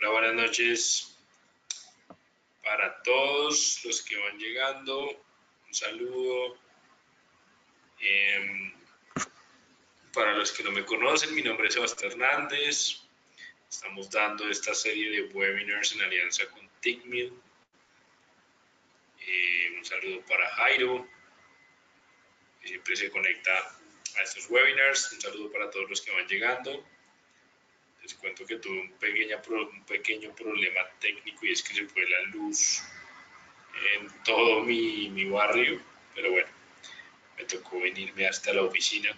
Hola, buenas noches para todos los que van llegando. Un saludo. Em, para los que no me conocen, mi nombre es Sebastián Hernández. Estamos dando esta serie de webinars en alianza con TICMIL. Eh, un saludo para Jairo, que siempre se conecta a estos webinars. Un saludo para todos los que van llegando. Les cuento que tuve un, un pequeño problema técnico y es que se fue la luz en todo mi, mi barrio, pero bueno, me tocó venirme hasta la oficina,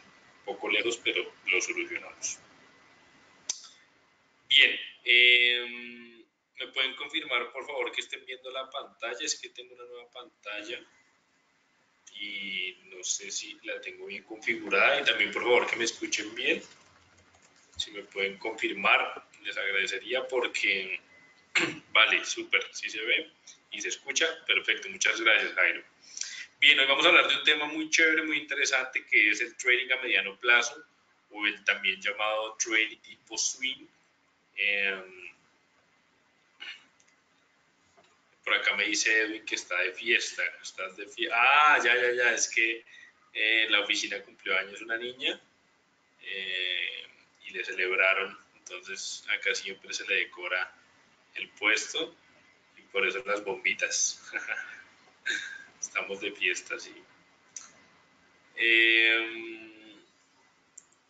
poco lejos, pero lo solucionamos. Bien, em, ¿me pueden confirmar por favor que estén viendo la pantalla? Es que tengo una nueva pantalla y no sé si la tengo bien configurada y también por favor que me escuchen bien si me pueden confirmar, les agradecería porque, vale, súper, si se ve y se escucha, perfecto, muchas gracias Jairo. Bien, hoy vamos a hablar de un tema muy chévere, muy interesante, que es el trading a mediano plazo, o el también llamado trading tipo swing. Em, por acá me dice Edwin que está de fiesta, estás de fiesta. Ah, ya, ya, ya, es que eh, la oficina cumplió años una niña. Eh, le celebraron. Entonces acá siempre se le decora el puesto y por eso las bombitas. Estamos de fiesta, sí. Em,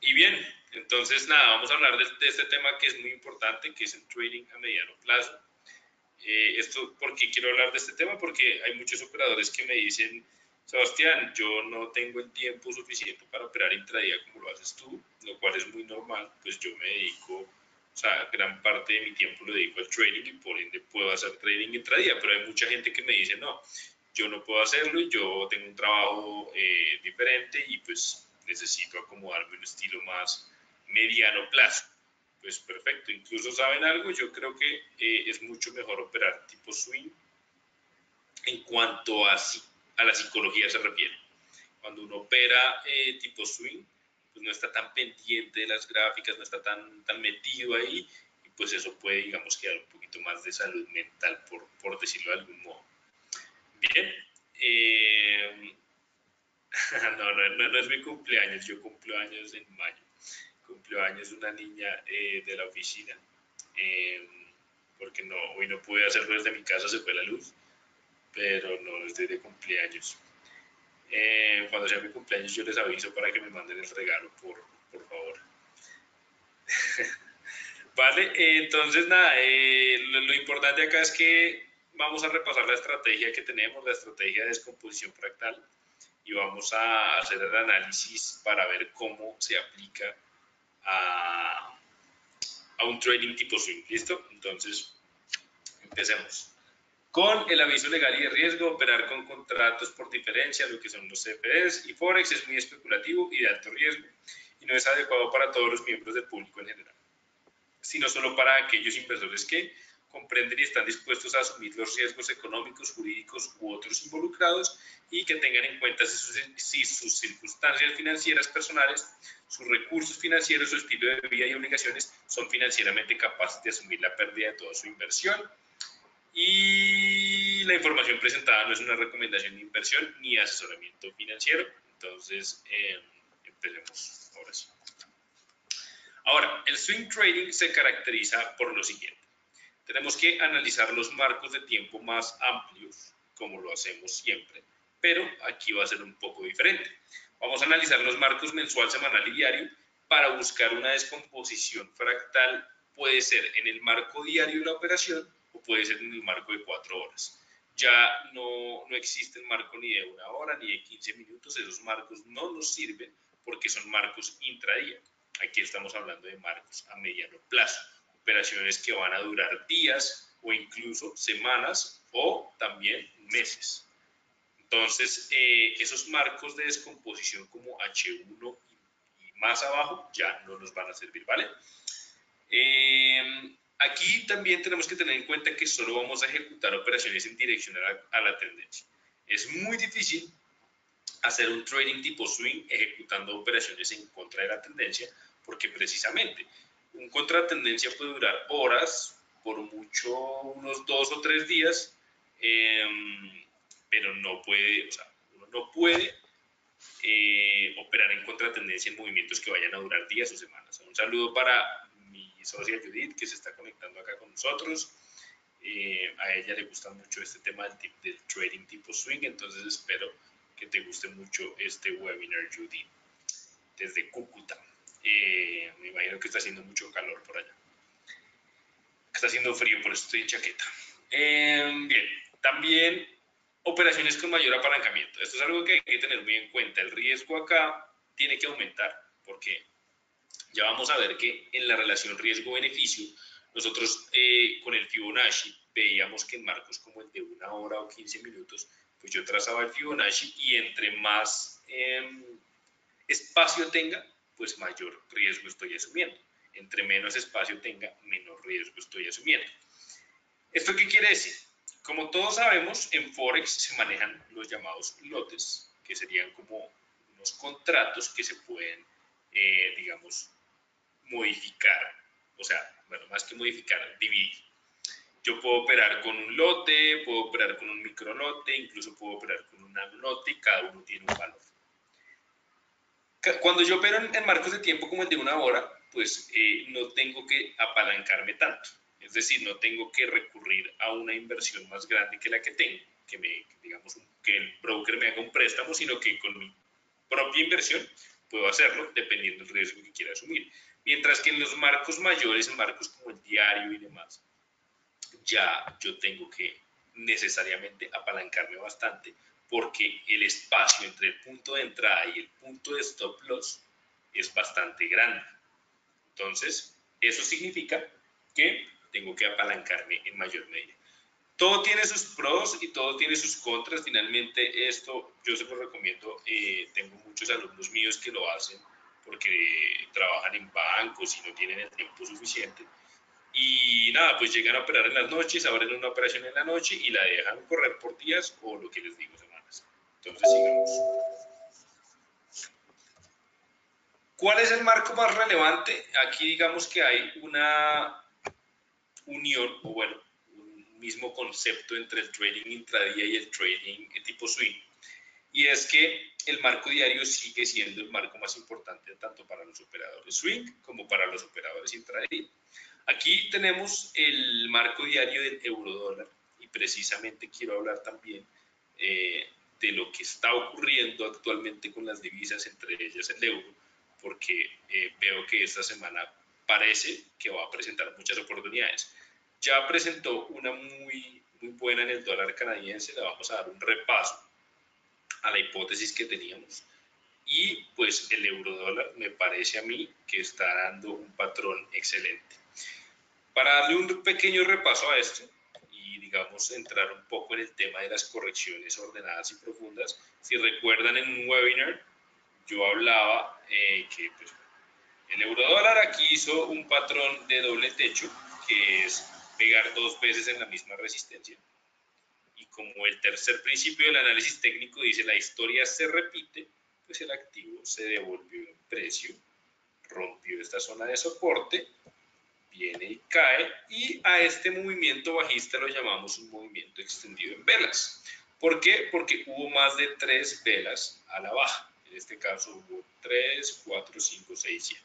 y bien, entonces nada, vamos a hablar de, este tema que es muy importante, que es el trading a mediano plazo. Eh, esto, ¿Por qué quiero hablar de este tema? Porque hay muchos operadores que me dicen, Sebastián, yo no tengo el tiempo suficiente para operar intradía como lo haces tú, lo cual es muy normal, pues yo me dedico, o sea, gran parte de mi tiempo lo dedico al trading y por ende puedo hacer trading intradía, pero hay mucha gente que me dice, no, yo no puedo hacerlo y yo tengo un trabajo eh, diferente y pues necesito acomodarme un estilo más mediano plazo. Pues perfecto, incluso saben algo, yo creo que eh, es mucho mejor operar tipo swing en cuanto a a la psicología se refiere. Cuando uno opera eh, tipo swing, pues no está tan pendiente de las gráficas, no está tan, tan metido ahí, y pues eso puede, digamos, que dar un poquito más de salud mental, por, por decirlo de algún modo. Bien, eh, no, no, no, es mi cumpleaños, yo cumplo años en mayo. Cumplió años una niña eh, de la oficina, porque no, hoy no pude hacerlo desde mi casa, se fue la luz pero no es de cumpleaños. Eh, cuando sea mi cumpleaños yo les aviso para que me manden el regalo, por, por favor. vale, entonces nada, eh, lo, importante acá es que vamos a repasar la estrategia que tenemos, la estrategia de descomposición fractal, y vamos a hacer el análisis para ver cómo se aplica a, a un trading tipo swing. ¿Listo? Entonces, empecemos. Con el aviso legal y de riesgo, operar con contratos por diferencia, lo que son los CFDs y Forex es muy especulativo y de alto riesgo y no es adecuado para todos los miembros del público en general, sino solo para aquellos inversores que comprenden y están dispuestos a asumir los riesgos económicos, jurídicos u otros involucrados y que tengan en cuenta si sus, si sus, circunstancias financieras personales, sus recursos financieros, su estilo de vida y obligaciones son financieramente capaces de asumir la pérdida de toda su inversión y la información presentada no es una recomendación de inversión ni asesoramiento financiero. Entonces, eh, empecemos ahora sí. Ahora, el swing trading se caracteriza por lo siguiente. Tenemos que analizar los marcos de tiempo más amplios, como lo hacemos siempre, pero aquí va a ser un poco diferente. Vamos a analizar los marcos mensual, semanal y diario para buscar una descomposición fractal. Puede ser en el marco diario de la operación o puede ser en el marco de cuatro horas. Ya no, no existe el marco ni de una hora ni de 15 minutos, esos marcos no nos sirven porque son marcos intradía. Aquí estamos hablando de marcos a mediano plazo, operaciones que van a durar días o incluso semanas o también meses. Entonces, eh, esos marcos de descomposición como H1 y, más abajo ya no nos van a servir, ¿vale? Eh, Aquí también tenemos que tener en cuenta que solo vamos a ejecutar operaciones en dirección a la, tendencia. Es muy difícil hacer un trading tipo swing ejecutando operaciones en contra de la tendencia, porque precisamente un contra tendencia puede durar horas por mucho unos dos o tres días, em, pero no puede, o sea, uno no puede eh, operar en contratendencia en movimientos que vayan a durar días o semanas. Un saludo para socia Judith que se está conectando acá con nosotros. Eh, a ella le gusta mucho este tema del, del, trading tipo swing, entonces espero que te guste mucho este webinar, Judith, desde Cúcuta. Eh, me imagino que está haciendo mucho calor por allá. Está haciendo frío, por eso estoy en chaqueta. bien, también operaciones con mayor apalancamiento. Esto es algo que hay que tener muy en cuenta. El riesgo acá tiene que aumentar porque ya vamos a ver que en la relación riesgo-beneficio, nosotros eh, con el Fibonacci veíamos que en marcos como el de una hora o 15 minutos, pues yo trazaba el Fibonacci y entre más em, espacio tenga, pues mayor riesgo estoy asumiendo. Entre menos espacio tenga, menor riesgo estoy asumiendo. ¿Esto qué quiere decir? Como todos sabemos, en Forex se manejan los llamados lotes, que serían como unos contratos que se pueden, eh, digamos, modificar. O sea, bueno, más que modificar, dividir. Yo puedo operar con un lote, puedo operar con un microlote, incluso puedo operar con un lote y cada uno tiene un valor. Cuando yo opero en, marcos de tiempo como el de una hora, pues eh, no tengo que apalancarme tanto. Es decir, no tengo que recurrir a una inversión más grande que la que tengo, que, me, digamos, que el broker me haga un préstamo, sino que con mi propia inversión puedo hacerlo dependiendo del riesgo que quiera asumir. Mientras que en los marcos mayores, en marcos como el diario y demás, ya yo tengo que necesariamente apalancarme bastante porque el espacio entre el punto de entrada y el punto de stop loss es bastante grande. Entonces, eso significa que tengo que apalancarme en mayor medida. Todo tiene sus pros y todo tiene sus contras. Finalmente, esto yo se lo recomiendo. Eh, tengo muchos alumnos míos que lo hacen porque trabajan en bancos y no tienen el tiempo suficiente. Y nada, pues llegan a operar en las noches, abren una operación en la noche y la dejan correr por días o lo que les digo, semanas. Entonces, sigamos. ¿Cuál es el marco más relevante? Aquí digamos que hay una unión, o bueno, un mismo concepto entre el trading intradía y el trading tipo swing. Y es que el marco diario sigue siendo el marco más importante tanto para los operadores swing como para los operadores intradía. Aquí tenemos el marco diario del euro dólar y precisamente quiero hablar también eh, de lo que está ocurriendo actualmente con las divisas, entre ellas el euro, porque eh, veo que esta semana parece que va a presentar muchas oportunidades. Ya presentó una muy, muy buena en el dólar canadiense, le vamos a dar un repaso a la hipótesis que teníamos. Y pues el euro dólar me parece a mí que está dando un patrón excelente. Para darle un pequeño repaso a esto y digamos entrar un poco en el tema de las correcciones ordenadas y profundas, si recuerdan en un webinar yo hablaba eh, que pues, el euro dólar aquí hizo un patrón de doble techo que es pegar dos veces en la misma resistencia. Como el tercer principio del análisis técnico dice la historia se repite, pues el activo se devolvió en precio, rompió esta zona de soporte, viene y cae, y a este movimiento bajista lo llamamos un movimiento extendido en velas. ¿Por qué? Porque hubo más de tres velas a la baja. En este caso hubo 3, 4, 5, 6, 7.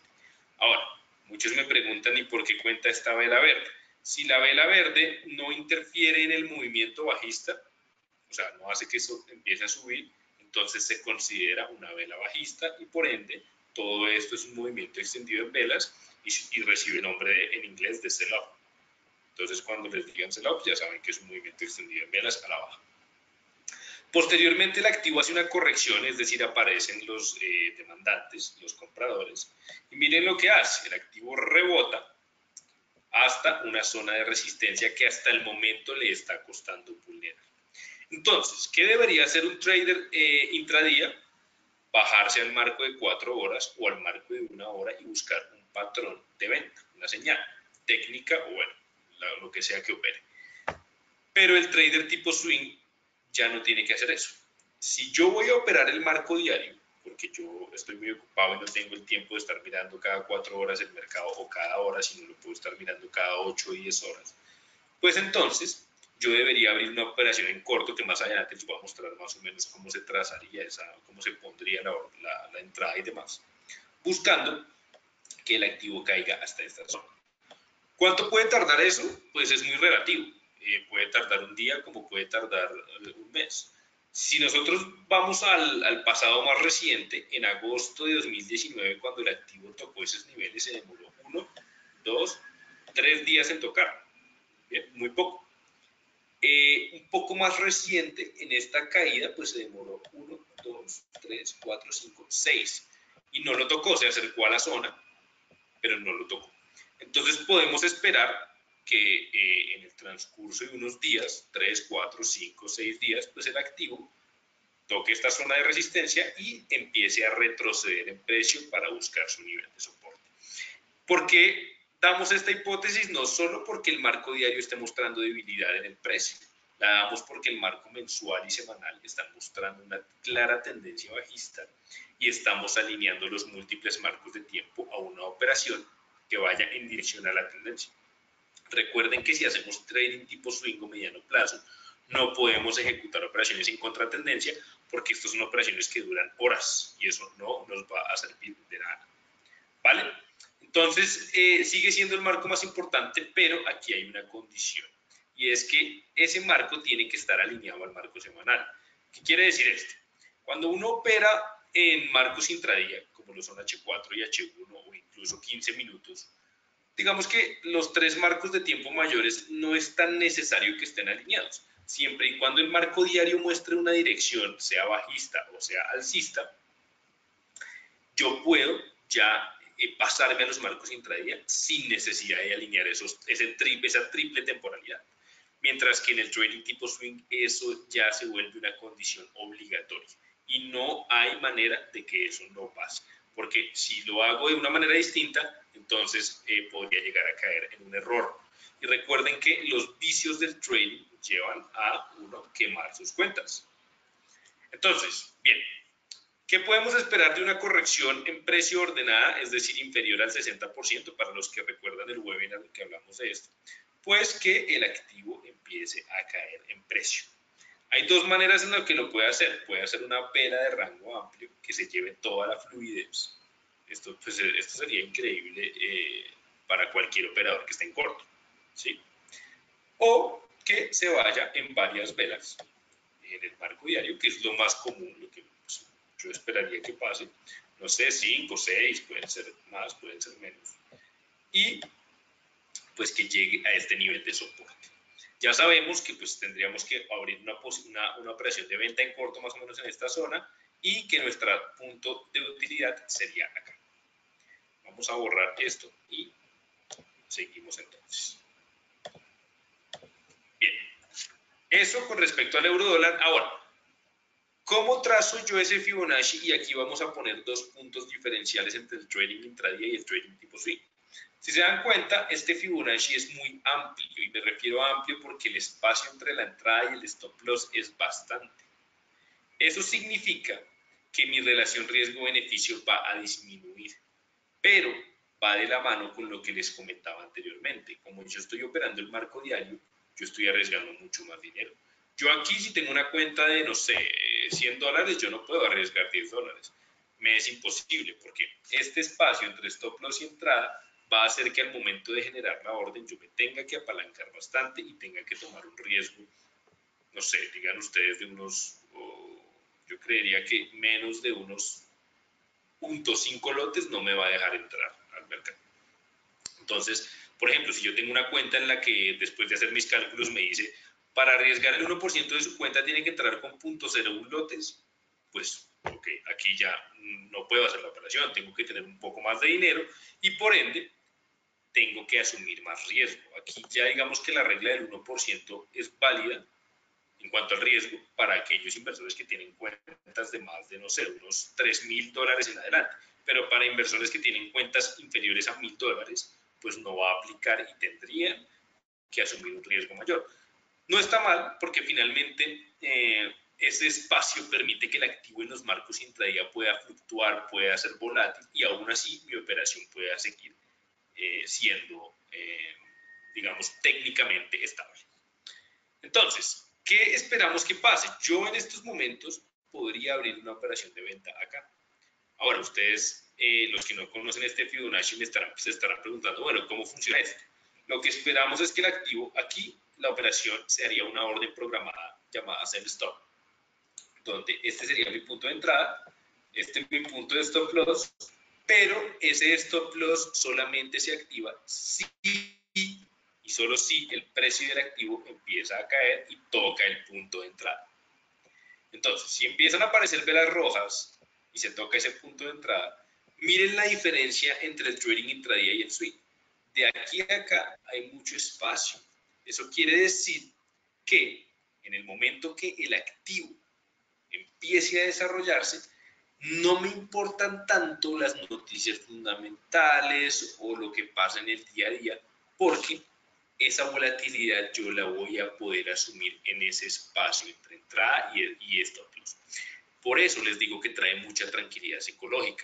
Ahora, muchos me preguntan, ¿y por qué cuenta esta vela verde? Si la vela verde no interfiere en el movimiento bajista, o sea, no hace que eso empiece a subir, entonces se considera una vela bajista y por ende todo esto es un movimiento extendido en velas y, recibe nombre en inglés de sell-off. Entonces cuando les digan sell-off ya saben que es un movimiento extendido en velas a la baja. Posteriormente el activo hace una corrección, es decir, aparecen los eh, demandantes, los compradores, y miren lo que hace, el activo rebota hasta una zona de resistencia que hasta el momento le está costando vulnerar. Entonces, ¿qué debería hacer un trader eh, intradía? Bajarse al marco de cuatro horas o al marco de una hora y buscar un patrón de venta, una señal técnica o bueno, lo que sea que opere. Pero el trader tipo swing ya no tiene que hacer eso. Si yo voy a operar el marco diario, porque yo estoy muy ocupado y no tengo el tiempo de estar mirando cada cuatro horas el mercado o cada hora, sino lo puedo estar mirando cada ocho o diez horas, pues entonces yo debería abrir una operación en corto que más adelante les voy a mostrar más o menos cómo se trazaría esa, cómo se pondría la, la entrada y demás, buscando que el activo caiga hasta esta zona. ¿Cuánto puede tardar eso? Pues es muy relativo. Eh, puede tardar un día como puede tardar eh, un mes. Si nosotros vamos al, pasado más reciente, en agosto de 2019, cuando el activo tocó esos niveles, se demoró uno, dos, tres días en tocar. Muy poco. Eh, un poco más reciente, en esta caída, pues se demoró uno, dos, tres, cuatro, cinco, seis. Y no lo tocó, se acercó a la zona, pero no lo tocó. Entonces podemos esperar que eh, en el transcurso de unos días, 3, 4, 5, 6 días, pues el activo toque esta zona de resistencia y empiece a retroceder en precio para buscar su nivel de soporte. ¿Por qué damos esta hipótesis? No solo porque el marco diario esté mostrando debilidad en el precio, la damos porque el marco mensual y semanal están mostrando una clara tendencia bajista y estamos alineando los múltiples marcos de tiempo a una operación que vaya en dirección a la tendencia. Recuerden que si hacemos trading tipo swing o mediano plazo, no podemos ejecutar operaciones en contratendencia porque estas son operaciones que duran horas y eso no nos va a servir de nada. ¿Vale? Entonces, eh, sigue siendo el marco más importante, pero aquí hay una condición y es que ese marco tiene que estar alineado al marco semanal. ¿Qué quiere decir esto? Cuando uno opera en marcos intradía, como lo son H4 y H1 o incluso 15 minutos, digamos que los tres marcos de tiempo mayores no es tan necesario que estén alineados. Siempre y cuando el marco diario muestre una dirección, sea bajista o sea alcista, yo puedo ya eh, pasarme a los marcos intradía sin necesidad de alinear esos, ese esa triple temporalidad. Mientras que en el trading tipo swing eso ya se vuelve una condición obligatoria y no hay manera de que eso no pase. Porque si lo hago de una manera distinta, entonces eh, podría llegar a caer en un error. Y recuerden que los vicios del trading llevan a uno quemar sus cuentas. Entonces, bien, ¿qué podemos esperar de una corrección en precio ordenada, es decir, inferior al 60% para los que recuerdan el webinar en que hablamos de esto? Pues que el activo empiece a caer en precio. Hay dos maneras en las que lo puede hacer. Puede hacer una vela de rango amplio que se lleve toda la fluidez. Esto, pues, esto sería increíble eh, para cualquier operador que esté en corto. ¿sí? O que se vaya en varias velas en el marco diario, que es lo más común, lo que pues, yo esperaría que pase. No sé, cinco, seis, pueden ser más, pueden ser menos. Y pues que llegue a este nivel de soporte. Ya sabemos que pues tendríamos que abrir una, una, una operación de venta en corto más o menos en esta zona y que nuestro punto de utilidad sería acá. Vamos a borrar esto y seguimos entonces. Bien, eso con respecto al euro dólar. Ahora, ¿cómo trazo yo ese Fibonacci? Y aquí vamos a poner dos puntos diferenciales entre el trading intradía y el trading tipo swing. Si se dan cuenta, este Fibonacci es muy amplio y me refiero a amplio porque el espacio entre la entrada y el stop loss es bastante. Eso significa que mi relación riesgo-beneficio va a disminuir, pero va de la mano con lo que les comentaba anteriormente. Como yo estoy operando el marco diario, yo estoy arriesgando mucho más dinero. Yo aquí si tengo una cuenta de, no sé, 100 dólares, yo no puedo arriesgar 10 dólares. Me es imposible porque este espacio entre stop loss y entrada va a hacer que al momento de generar la orden yo me tenga que apalancar bastante y tenga que tomar un riesgo, no sé, digan ustedes de unos, yo creería que menos de unos .5 lotes no me va a dejar entrar al mercado. Entonces, por ejemplo, si yo tengo una cuenta en la que después de hacer mis cálculos me dice, para arriesgar el 1% de su cuenta tiene que entrar con .01 lotes, pues ok, aquí ya no puedo hacer la operación, tengo que tener un poco más de dinero y por ende tengo que asumir más riesgo. Aquí ya digamos que la regla del 1% es válida en cuanto al riesgo para aquellos inversores que tienen cuentas de más de, no sé, unos 3 mil dólares en adelante. Pero para inversores que tienen cuentas inferiores a mil dólares, pues no va a aplicar y tendrían que asumir un riesgo mayor. No está mal porque finalmente eh, ese espacio permite que el activo en los marcos intradía pueda fluctuar, pueda ser volátil y aún así mi operación pueda seguir eh, siendo, eh, digamos, técnicamente estable. Entonces, ¿qué esperamos que pase? Yo en estos momentos podría abrir una operación de venta acá. Ahora, ustedes, eh, los que no conocen este Fibonacci, me estarán, se estarán preguntando, bueno, ¿cómo funciona esto? Lo que esperamos es que el activo aquí, la operación se haría una orden programada llamada sell stop donde este sería mi punto de entrada, este es mi punto de stop loss, pero ese stop loss solamente se activa si y solo si el precio del activo empieza a caer y toca el punto de entrada. Entonces, si empiezan a aparecer velas rojas y se toca ese punto de entrada, miren la diferencia entre el trading intradía y el swing. De aquí a acá hay mucho espacio. Eso quiere decir que en el momento que el activo empiece a desarrollarse, no me importan tanto las noticias fundamentales o lo que pasa en el día a día, porque esa volatilidad yo la voy a poder asumir en ese espacio entre entrada y, y. Por eso les digo que trae mucha tranquilidad psicológica.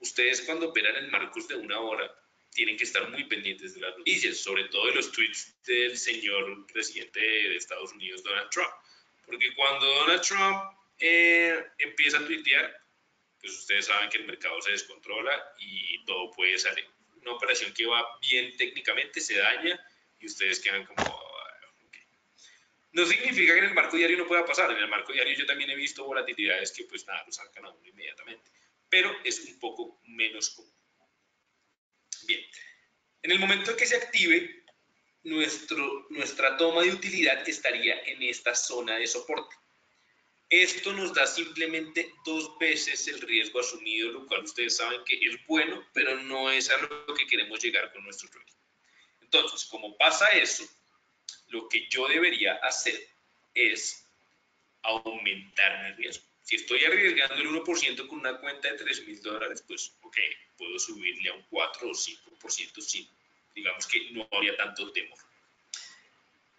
Ustedes cuando operan en marcos de una hora tienen que estar muy pendientes de las noticias, sobre todo de los tweets del señor presidente de Estados Unidos, Donald Trump. Porque cuando Donald Trump eh, empieza a tuitear, pues ustedes saben que el mercado se descontrola y todo puede salir. Una operación que va bien técnicamente se daña y ustedes quedan como... Ah, no significa que en el marco diario no pueda pasar. En el marco diario yo también he visto volatilidades que pues nada, lo sacan a uno inmediatamente. Pero es un poco menos común. Bien. En el momento en que se active, nuestro, nuestra toma de utilidad estaría en esta zona de soporte. Esto nos da simplemente dos veces el riesgo asumido, lo cual ustedes saben que es bueno, pero no es a lo que queremos llegar con nuestro trading. Entonces, como pasa eso, lo que yo debería hacer es aumentar mi riesgo. Si estoy arriesgando el 1% con una cuenta de 3 mil dólares, pues, ok, puedo subirle a un 4 o 5% sin, digamos que no habría tanto temor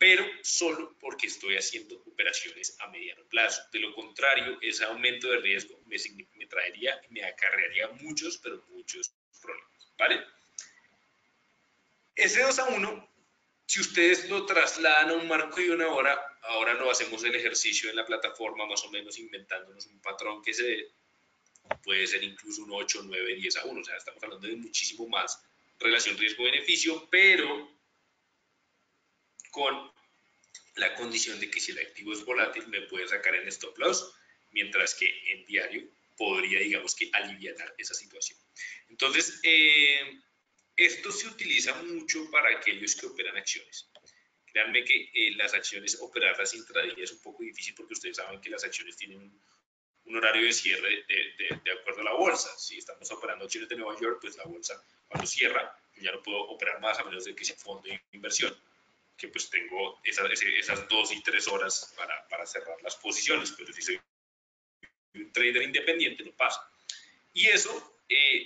pero solo porque estoy haciendo operaciones a mediano plazo. De lo contrario, ese aumento de riesgo me, me traería, me acarrearía muchos, pero muchos problemas, ¿vale? Ese 2 a 1, si ustedes lo trasladan a un marco de una hora, ahora lo hacemos el ejercicio en la plataforma, más o menos inventándonos un patrón que se puede ser incluso un 8, 9, 10 a 1, o sea, estamos hablando de muchísimo más relación riesgo-beneficio, pero con la condición de que si el activo es volátil me puede sacar en stop loss, mientras que en diario podría, digamos que, aliviar esa situación. Entonces, eh, esto se utiliza mucho para aquellos que operan acciones. Créanme que eh, las acciones, operarlas intradía es un poco difícil porque ustedes saben que las acciones tienen un, horario de cierre de, de, acuerdo a la bolsa. Si estamos operando acciones de Nueva York, pues la bolsa cuando cierra, ya no puedo operar más a menos de que sea fondo de inversión que pues tengo esas, esas dos y tres horas para, para cerrar las posiciones, pero si soy un trader independiente no pasa. Y eso eh,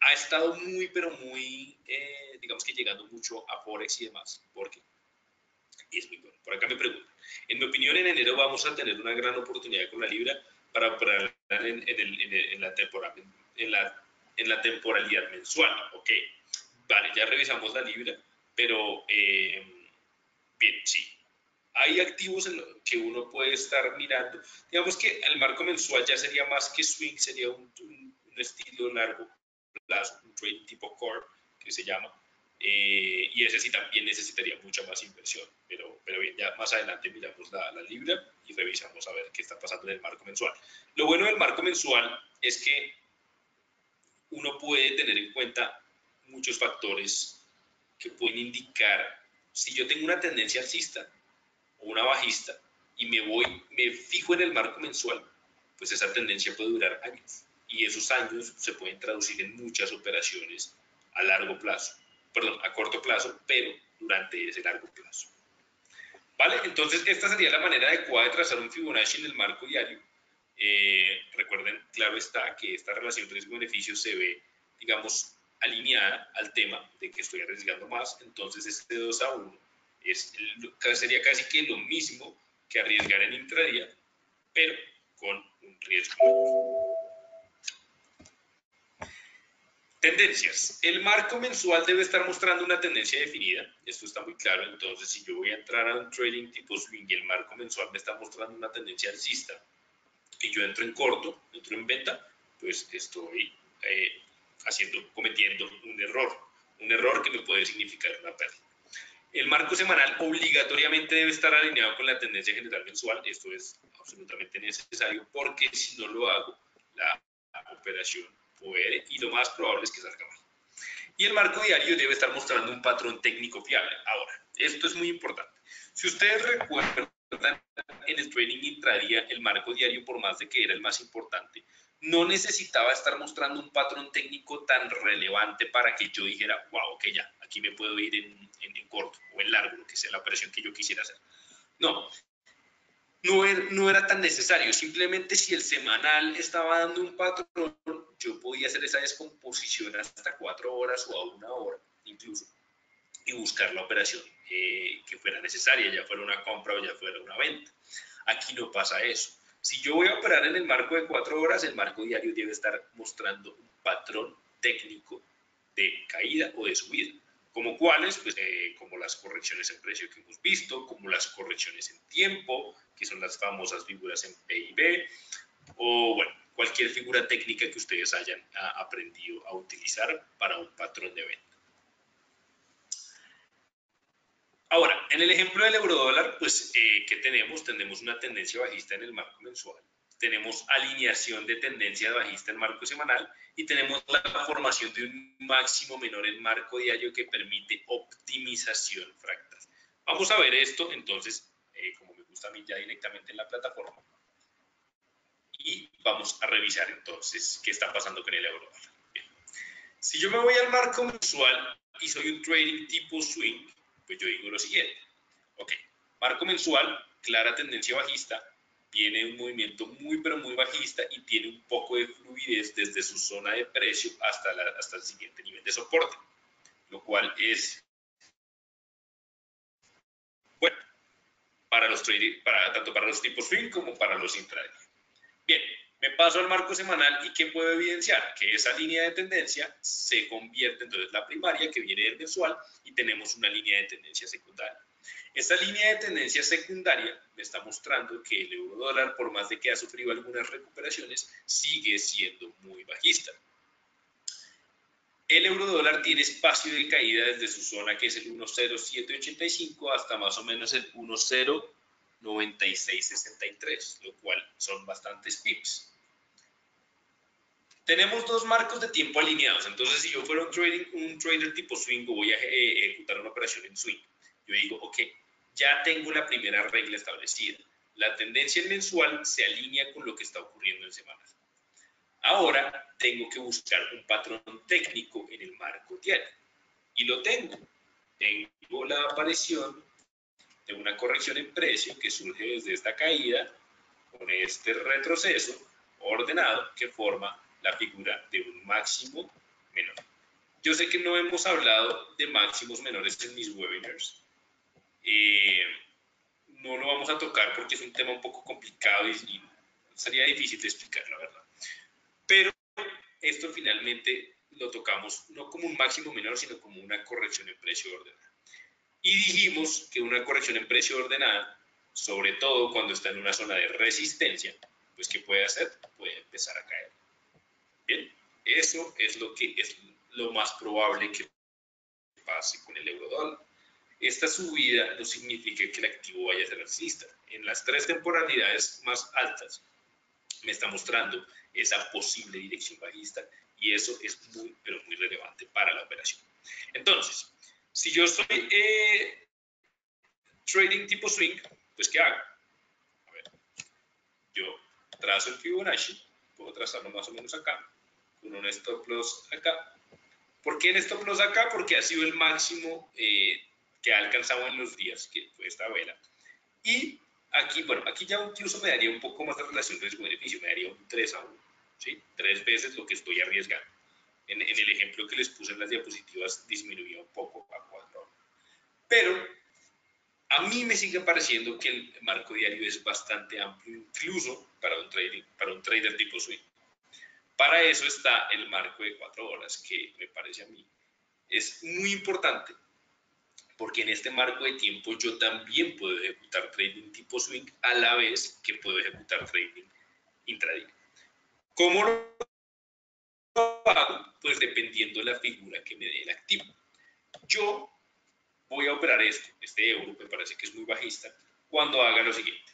ha estado muy, pero muy, eh, digamos que llegando mucho a Forex y demás, porque es muy bueno. Por acá me preguntan, en mi opinión en enero vamos a tener una gran oportunidad con la libra para operar en, en, en, la, en, la, en la temporalidad mensual. Ok, vale, ya revisamos la libra, pero... Eh, Bien, sí. Hay activos en que uno puede estar mirando. Digamos que el marco mensual ya sería más que swing, sería un, estilo largo plazo, un trading tipo core, que se llama. Eh, y ese sí también necesitaría mucha más inversión. Pero, pero bien, ya más adelante miramos la, la libra y revisamos a ver qué está pasando en el marco mensual. Lo bueno del marco mensual es que uno puede tener en cuenta muchos factores que pueden indicar si yo tengo una tendencia alcista o una bajista y me voy, me fijo en el marco mensual, pues esa tendencia puede durar años. Y esos años se pueden traducir en muchas operaciones a largo plazo, perdón, a corto plazo, pero durante ese largo plazo. ¿Vale? Entonces, esta sería la manera adecuada de trazar un Fibonacci en el marco diario. Eh, recuerden, claro está, que esta relación riesgo-beneficio se ve, digamos, alineada al tema de que estoy arriesgando más, entonces este 2 a 1 es, sería casi que lo mismo que arriesgar en intradía, pero con un riesgo Tendencias. El marco mensual debe estar mostrando una tendencia definida. Esto está muy claro. Entonces, si yo voy a entrar a un trading tipo swing y el marco mensual me está mostrando una tendencia alcista y yo entro en corto, entro en venta, pues estoy eh, haciendo, cometiendo un error. Un error que me puede significar una pérdida. El marco semanal obligatoriamente debe estar alineado con la tendencia general mensual. Esto es absolutamente necesario porque si no lo hago, la operación y lo más probable es que salga mal. Y el marco diario debe estar mostrando un patrón técnico fiable. Ahora, esto es muy importante. Si ustedes recuerdan, en el trading intraría el marco diario, por más de que era el más importante, no necesitaba estar mostrando un patrón técnico tan relevante para que yo dijera, wow, ok, ya, aquí me puedo ir en, en corto o en largo, lo que sea la operación que yo quisiera hacer. No, no era, no era tan necesario. Simplemente si el semanal estaba dando un patrón, yo podía hacer esa descomposición hasta cuatro horas o a una hora incluso y buscar la operación eh, que fuera necesaria, ya fuera una compra o ya fuera una venta. Aquí no pasa eso. Si yo voy a operar en el marco de cuatro horas, el marco diario debe estar mostrando un patrón técnico de caída o de subida. ¿Como cuáles? Pues eh, como las correcciones en precio que hemos visto, como las correcciones en tiempo, que son las famosas figuras en PIB, o bueno, cualquier figura técnica que ustedes hayan aprendido a utilizar para un patrón de venta. Ahora, en el ejemplo del euro dólar, pues, eh, ¿qué tenemos? Tenemos una tendencia bajista en el marco mensual, tenemos alineación de tendencia bajista en marco semanal y tenemos la formación de un máximo menor en marco diario que permite optimización fractal. Vamos a ver esto entonces, eh, como me gusta a mí ya directamente en la plataforma. Y vamos a revisar entonces qué está pasando con el euro. Si yo me voy al marco mensual y soy un trading tipo swing, pues yo digo lo siguiente. Ok, marco mensual, clara tendencia bajista, tiene un movimiento muy pero muy bajista y tiene un poco de fluidez desde su zona de precio hasta, hasta el siguiente nivel de soporte, lo cual es bueno para los trading, para, tanto para los tipos swing como para los intraday. Bien, me paso al marco semanal y ¿qué puedo evidenciar? Que esa línea de tendencia se convierte entonces en la primaria que viene del mensual y tenemos una línea de tendencia secundaria. Esta línea de tendencia secundaria me está mostrando que el euro dólar, por más de que ha sufrido algunas recuperaciones, sigue siendo muy bajista. El euro dólar tiene espacio de caída desde su zona que es el 1.0785 hasta más o menos el 1.09663, lo cual son bastantes pips. Tenemos dos marcos de tiempo alineados, entonces si yo fuera un, trading, un trader tipo swing o voy a eh, ejecutar una operación en swing, yo digo, ok, ya tengo la primera regla establecida. La tendencia mensual se alinea con lo que está ocurriendo en semanas. Ahora tengo que buscar un patrón técnico en el marco diario. Y lo tengo. Tengo la aparición de una corrección en precio que surge desde esta caída con este retroceso ordenado que forma la figura de un máximo menor. Yo sé que no hemos hablado de máximos menores en mis webinars, eh, no lo vamos a tocar porque es un tema un poco complicado y, sería difícil de explicar, la verdad. Pero esto finalmente lo tocamos no como un máximo menor, sino como una corrección en precio ordenada. Y dijimos que una corrección en precio ordenada, sobre todo cuando está en una zona de resistencia, pues ¿qué puede hacer? Puede empezar a caer. Bien, eso es lo que es lo más probable que pase con el euro dólar. Esta subida no significa que el activo vaya a ser alcista. En las tres temporalidades más altas me está mostrando esa posible dirección bajista y eso es muy, pero muy relevante para la operación. Entonces, si yo soy eh, trading tipo swing, pues ¿qué hago? A ver, yo trazo el Fibonacci, puedo trazarlo más o menos acá, con un stop loss acá. ¿Por qué en stop loss acá? Porque ha sido el máximo eh, que ha alcanzado en los días que fue esta vela. Y aquí, bueno, aquí ya incluso me daría un poco más de relación riesgo-beneficio, me daría un 3 a 1, ¿sí? Tres veces lo que estoy arriesgando. En, en, el ejemplo que les puse en las diapositivas disminuía un poco a 4 a 1. Pero A mí me sigue pareciendo que el marco diario es bastante amplio, incluso para un, trading, para un trader tipo swing. Para eso está el marco de cuatro horas, que me parece a mí es muy importante, porque en este marco de tiempo yo también puedo ejecutar trading tipo swing a la vez que puedo ejecutar trading intraday. ¿Cómo lo Pues dependiendo de la figura que me dé el activo. Yo voy a operar esto, este euro me parece que es muy bajista, cuando haga lo siguiente.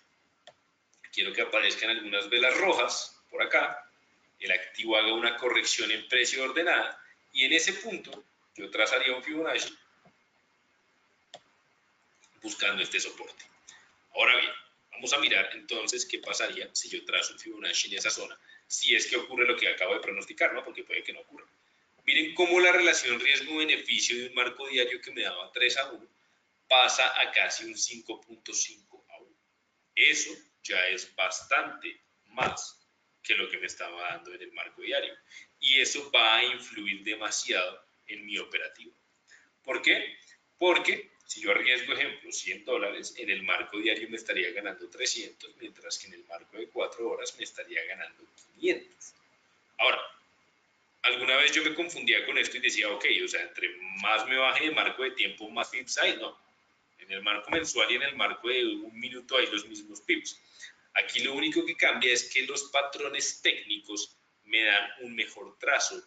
Quiero que aparezcan algunas velas rojas por acá, el activo haga una corrección en precio ordenada y en ese punto yo trazaría un Fibonacci buscando este soporte. Ahora bien, vamos a mirar entonces qué pasaría si yo trazo un Fibonacci en esa zona, si es que ocurre lo que acabo de pronosticar, ¿no? Porque puede que no ocurra. Miren cómo la relación riesgo-beneficio de un marco diario que me daba 3 a 1 pasa a casi un 5.5 a 1. Eso ya es bastante más que lo que me estaba dando en el marco diario. Y eso va a influir demasiado en mi operativo. ¿Por qué? Porque si yo arriesgo, ejemplo, 100 dólares, en el marco diario me estaría ganando 300, mientras que en el marco de 4 horas me estaría ganando 500. Ahora, alguna vez yo me confundía con esto y decía, ok, o sea, entre más me baje de marco de tiempo, más pips hay. No, en el marco mensual y en el marco de un minuto hay los mismos pips. Aquí lo único que cambia es que los patrones técnicos me dan un mejor trazo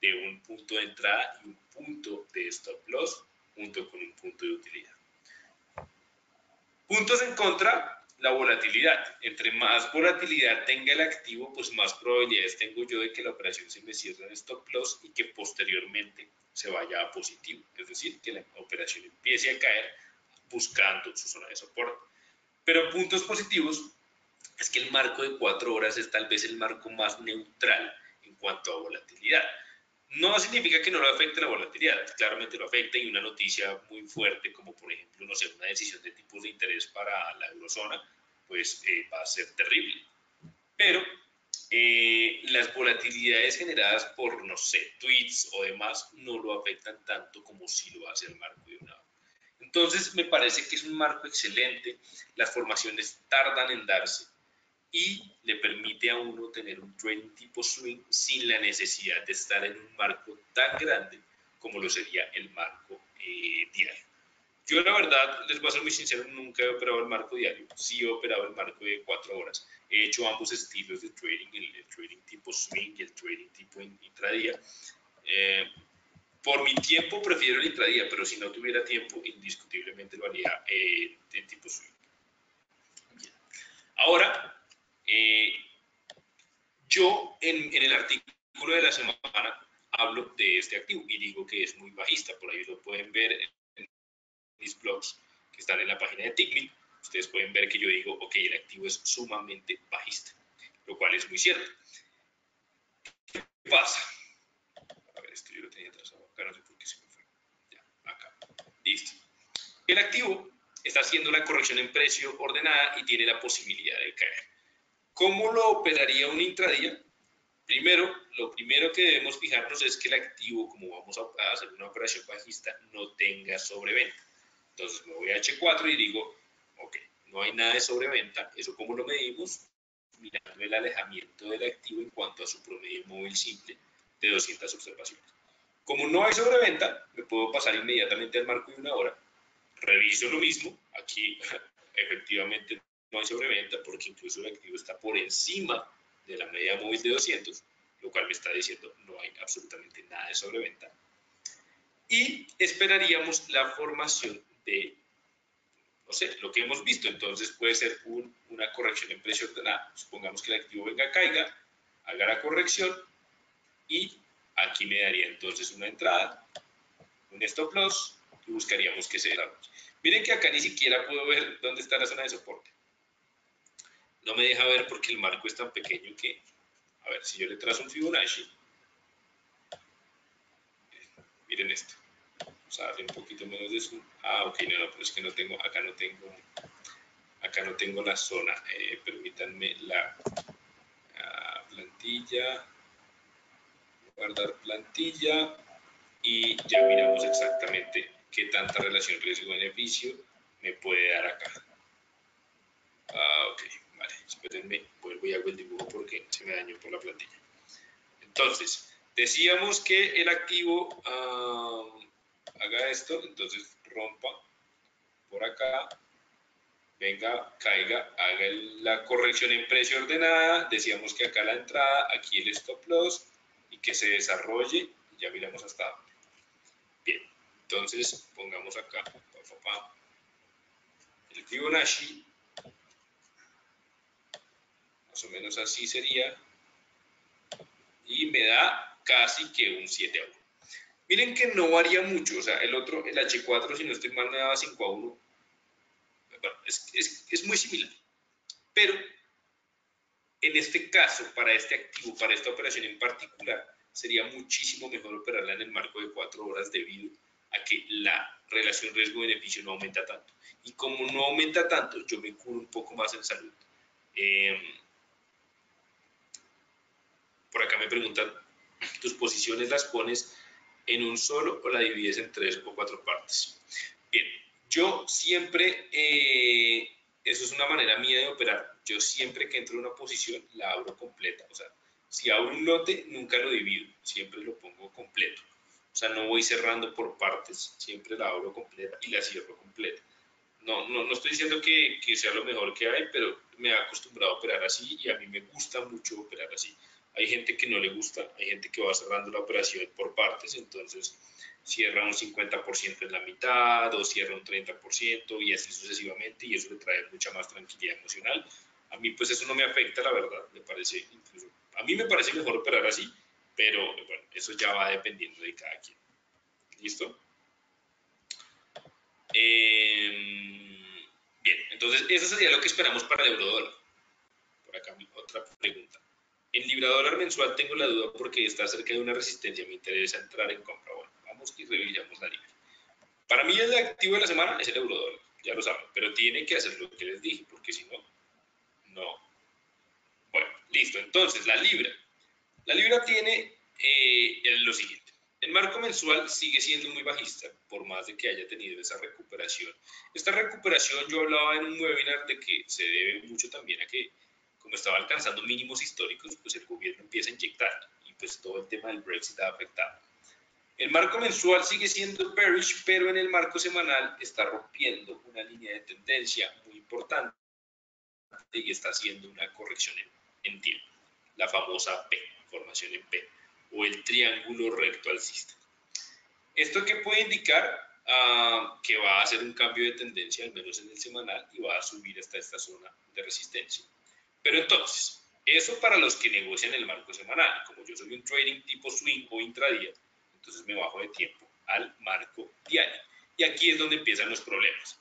de un punto de entrada y un punto de stop loss junto con un punto de utilidad. Puntos en contra, la volatilidad. Entre más volatilidad tenga el activo, pues más probabilidades tengo yo de que la operación se me cierre en stop loss y que posteriormente se vaya a positivo. Es decir, que la operación empiece a caer buscando su zona de soporte. Pero puntos positivos es que el marco de cuatro horas es tal vez el marco más neutral en cuanto a volatilidad. No significa que no lo afecte la volatilidad, claramente lo afecta y una noticia muy fuerte como por ejemplo, no sé, una decisión de tipos de interés para la eurozona, pues eh, va a ser terrible. Pero eh, las volatilidades generadas por, no sé, tweets o demás no lo afectan tanto como si lo hace el marco de una. Entonces me parece que es un marco excelente, las formaciones tardan en darse, y le permite a uno tener un trading tipo swing sin la necesidad de estar en un marco tan grande como lo sería el marco eh, diario. Yo la verdad, les voy a ser muy sincero, nunca he operado el marco diario, sí he operado el marco de cuatro horas. He hecho ambos estilos de trading, el, trading tipo swing y el trading tipo intradía. Eh, por mi tiempo prefiero el intradía, pero si no tuviera tiempo, indiscutiblemente lo haría eh, de tipo swing. Bien. Ahora, eh, yo en, el artículo de la semana hablo de este activo y digo que es muy bajista, por ahí lo pueden ver en mis blogs que están en la página de TickMe. Ustedes pueden ver que yo digo, ok, el activo es sumamente bajista, lo cual es muy cierto. ¿Qué pasa? A ver, esto yo lo tenía trazado acá, no sé por qué se me fue. Ya, acá. Listo. El activo está haciendo la corrección en precio ordenada y tiene la posibilidad de caer. ¿Cómo lo operaría un intradía? Primero, lo primero que debemos fijarnos es que el activo, como vamos a hacer una operación bajista, no tenga sobreventa. Entonces me voy a H4 y digo, ok, no hay nada de sobreventa. ¿Eso cómo lo medimos? Mirando el alejamiento del activo en cuanto a su promedio móvil simple de 200 observaciones. Como no hay sobreventa, me puedo pasar inmediatamente al marco de una hora. Reviso lo mismo. Aquí efectivamente no hay sobreventa porque incluso el activo está por encima de la media móvil de 200, lo cual me está diciendo no hay absolutamente nada de sobreventa. Y esperaríamos la formación de, no sé, lo que hemos visto. Entonces puede ser una corrección en precio ordenada. Supongamos que el activo venga, caiga, haga la corrección y aquí me daría entonces una entrada, un stop loss y buscaríamos que se Miren que acá ni siquiera puedo ver dónde está la zona de soporte no me deja ver porque el marco es tan pequeño que, a ver, si yo le trazo un Fibonacci, miren esto, vamos a darle un poquito menos de zoom, ah, ok, no, no, pero es que no tengo, acá no tengo, acá no tengo la zona, eh, permítanme la plantilla, guardar plantilla, y ya miramos exactamente qué tanta relación riesgo-beneficio me puede dar acá. Ah, ok, vale, espérenme, vuelvo y hago el dibujo porque se me dañó por la plantilla. Entonces, decíamos que el activo haga esto, entonces rompa por acá, venga, caiga, haga la corrección en precio ordenada, decíamos que acá la entrada, aquí el stop loss y que se desarrolle, ya miramos hasta Bien, entonces pongamos acá, el Fibonacci, más o menos así sería, y me da casi que un 7 a 1. Miren que no varía mucho, o sea, el otro, el H4, si no estoy mal, me daba 5 a 1. Bueno, es, es muy similar. Pero en este caso, para este activo, para esta operación en particular, sería muchísimo mejor operarla en el marco de 4 horas debido a que la relación riesgo-beneficio no aumenta tanto. Y como no aumenta tanto, yo me curo un poco más en salud. Em, por acá me preguntan, ¿tus posiciones las pones en un solo o la divides en tres o cuatro partes? Bien, yo siempre, eh, eso es una manera mía de operar, yo siempre que entro en una posición la abro completa, o sea, si abro un lote, nunca lo divido, siempre lo pongo completo. O sea, no voy cerrando por partes, siempre la abro completa y la cierro completa. No, no, no estoy diciendo que, que, sea lo mejor que hay, pero me he acostumbrado a operar así y a mí me gusta mucho operar así. Hay gente que no le gusta, hay gente que va cerrando la operación por partes, entonces cierra un 50% en la mitad o cierra un 30% y así sucesivamente y eso le trae mucha más tranquilidad emocional. A mí pues eso no me afecta, la verdad, me parece incluso, a mí me parece mejor operar así, pero bueno, eso ya va dependiendo de cada quien. ¿Listo? Em, bien, entonces eso sería lo que esperamos para el euro dólar. Por acá otra pregunta. En libra dólar mensual tengo la duda porque está cerca de una resistencia. Me interesa entrar en compra. Bueno, vamos y revisamos la libra. Para mí el activo de la semana es el euro dólar, ya lo saben, pero tiene que hacer lo que les dije, porque si no, no. Bueno, listo. Entonces, la libra. La libra tiene eh, lo siguiente. El marco mensual sigue siendo muy bajista, por más de que haya tenido esa recuperación. Esta recuperación yo hablaba en un webinar de que se debe mucho también a que, como estaba alcanzando mínimos históricos, pues el gobierno empieza a inyectar y pues todo el tema del Brexit ha afectado. El marco mensual sigue siendo bearish, pero en el marco semanal está rompiendo una línea de tendencia muy importante y está haciendo una corrección en, tiempo, la famosa P, formación en P, o el triángulo recto alcista. ¿Esto qué puede indicar? Ah, que va a hacer un cambio de tendencia, al menos en el semanal, y va a subir hasta esta zona de resistencia. Pero entonces, eso para los que negocian el marco semanal. Como yo soy un trading tipo swing o intradía, entonces me bajo de tiempo al marco diario. Y aquí es donde empiezan los problemas.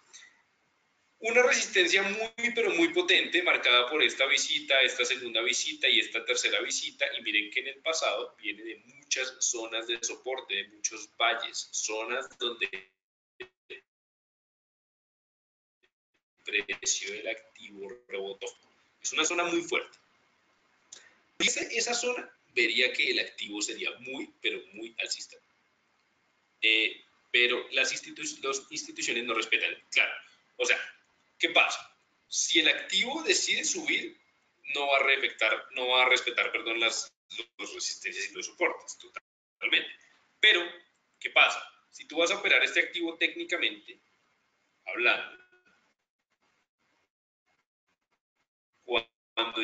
Una resistencia muy, pero muy potente, marcada por esta visita, esta segunda visita y esta tercera visita. Y miren que en el pasado viene de muchas zonas de soporte, de muchos valles, zonas donde el precio del activo rebotó. Es una zona muy fuerte. Esa, esa zona vería que el activo sería muy, pero muy alcista. Eh, pero las, las instituciones no respetan, claro. O sea, ¿Qué pasa? Si el activo decide subir, no va a respetar, no va a respetar perdón, las, resistencias y los soportes, totalmente. Pero, ¿qué pasa? Si tú vas a operar este activo técnicamente, hablando, cuando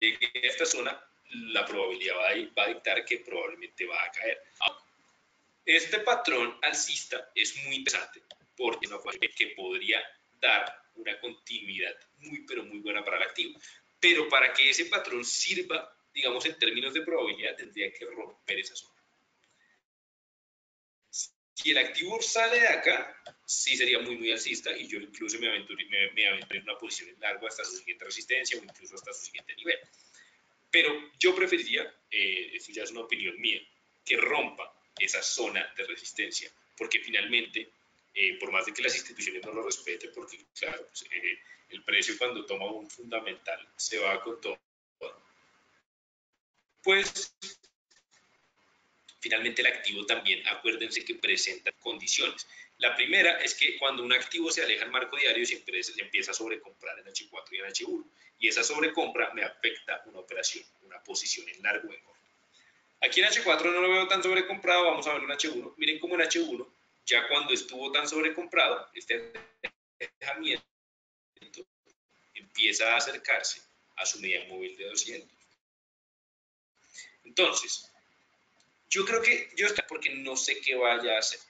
llegue a esta zona, la probabilidad va a, dictar que probablemente va a caer. Este patrón alcista es muy interesante porque es una que podría dar una continuidad muy, pero muy buena para el activo. Pero para que ese patrón sirva, digamos, en términos de probabilidad, tendría que romper esa zona. Si el activo sale de acá, sí sería muy, muy alcista y yo incluso me aventuré, me, en una posición en largo hasta su siguiente resistencia o incluso hasta su siguiente nivel. Pero yo preferiría, eh, esto ya es una opinión mía, que rompa esa zona de resistencia, porque finalmente eh, por más de que las instituciones no lo respeten, porque claro, pues, eh, el precio cuando toma un fundamental se va con todo. Pues finalmente el activo también, acuérdense que presenta condiciones. La primera es que cuando un activo se aleja del marco diario, se empieza a sobrecomprar en H4 y en H1. Y esa sobrecompra me afecta una operación, una posición en largo en corto. Aquí en H4 no lo veo tan sobrecomprado, vamos a ver en H1. Miren cómo en H1, ya cuando estuvo tan sobrecomprado, este alejamiento empieza a acercarse a su media móvil de 200. Entonces, yo creo que yo estoy porque no sé qué vaya a hacer.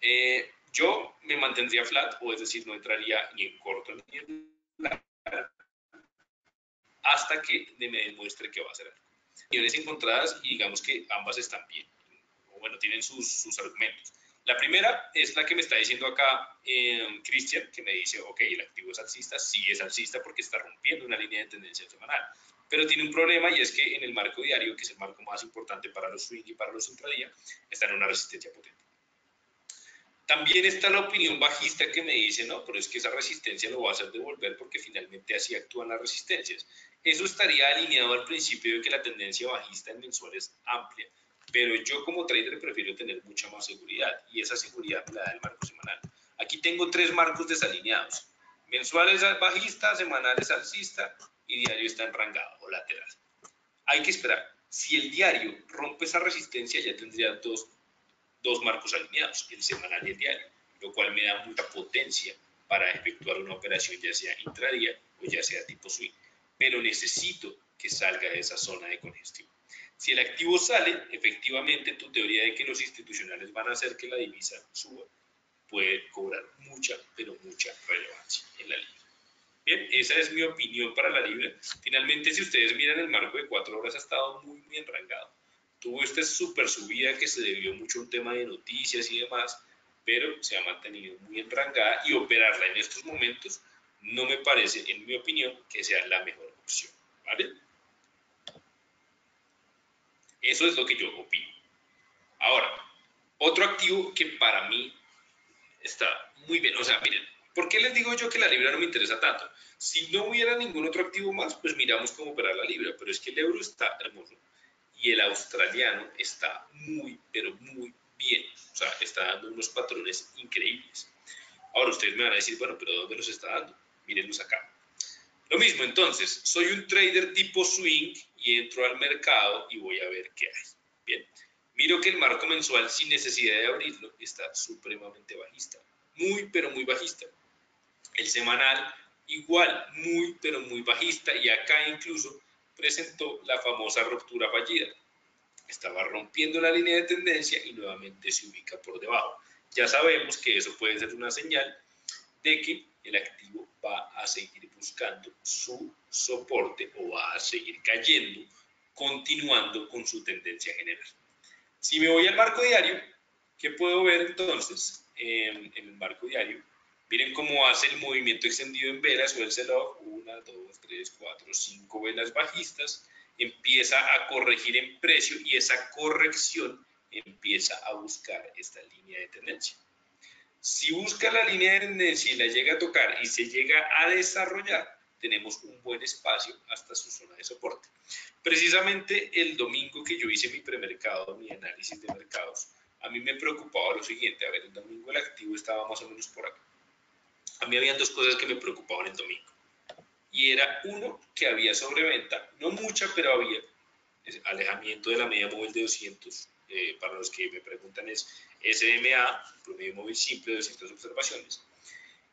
Eh, yo me mantendría flat, o es decir, no entraría ni en corto ni en largo, hasta que me demuestre que va a hacer algo. Opiniones encontradas y digamos que ambas están bien, o bueno, tienen sus, sus argumentos. La primera es la que me está diciendo acá eh, Cristian, que me dice, ok, el activo es alcista, sí es alcista porque está rompiendo una línea de tendencia semanal, pero tiene un problema y es que en el marco diario, que es el marco más importante para los swing y para los intradía, está en una resistencia potente. También está la opinión bajista que me dice, no, pero es que esa resistencia lo va a hacer devolver porque finalmente así actúan las resistencias. Eso estaría alineado al principio de que la tendencia bajista en mensual es amplia, pero yo como trader prefiero tener mucha más seguridad y esa seguridad la da el marco semanal. Aquí tengo tres marcos desalineados. Mensual es bajista, semanal es alcista y diario está enrangado o lateral. Hay que esperar. Si el diario rompe esa resistencia, ya tendría dos dos marcos alineados, el semanal y el diario, lo cual me da mucha potencia para efectuar una operación ya sea intradía o ya sea tipo swing. Pero necesito que salga de esa zona de congestión. Si el activo sale, efectivamente tu teoría de que los institucionales van a hacer que la divisa suba puede cobrar mucha, pero mucha relevancia en la libra. Bien, esa es mi opinión para la libra. Finalmente, si ustedes miran el marco de cuatro horas, ha estado muy bien rangado tuvo esta super subida que se debió mucho a un tema de noticias y demás, pero se ha mantenido muy enrangada y operarla en estos momentos no me parece, en mi opinión, que sea la mejor opción. ¿Vale? Eso es lo que yo opino. Ahora, otro activo que para mí está muy bien, o sea, miren, ¿por qué les digo yo que la libra no me interesa tanto? Si no hubiera ningún otro activo más, pues miramos cómo operar la libra, pero es que el euro está hermoso y el australiano está muy, pero muy bien. O sea, está dando unos patrones increíbles. Ahora ustedes me van a decir, bueno, pero ¿dónde los está dando? Mírenlos acá. Lo mismo, entonces, soy un trader tipo swing y entro al mercado y voy a ver qué hay. Bien, miro que el marco mensual, sin necesidad de abrirlo, está supremamente bajista. Muy, pero muy bajista. El semanal, igual, muy, pero muy bajista. Y acá incluso presentó la famosa ruptura fallida. Estaba rompiendo la línea de tendencia y nuevamente se ubica por debajo. Ya sabemos que eso puede ser una señal de que el activo va a seguir buscando su soporte o va a seguir cayendo, continuando con su tendencia general. Si me voy al marco diario, ¿qué puedo ver entonces en, el marco diario? Miren cómo hace el movimiento extendido en velas o el sell-off, una, dos, tres, cuatro, cinco velas bajistas, empieza a corregir en precio y esa corrección empieza a buscar esta línea de tendencia. Si busca la línea de tendencia y la llega a tocar y se llega a desarrollar, tenemos un buen espacio hasta su zona de soporte. Precisamente el domingo que yo hice mi premercado, mi análisis de mercados, a mí me preocupaba lo siguiente, a ver, el domingo el activo estaba más o menos por acá a mí habían dos cosas que me preocupaban el domingo. Y era uno, que había sobreventa, no mucha, pero había alejamiento de la media móvil de 200. Eh, para los que me preguntan es SMA, promedio móvil simple de 200 observaciones.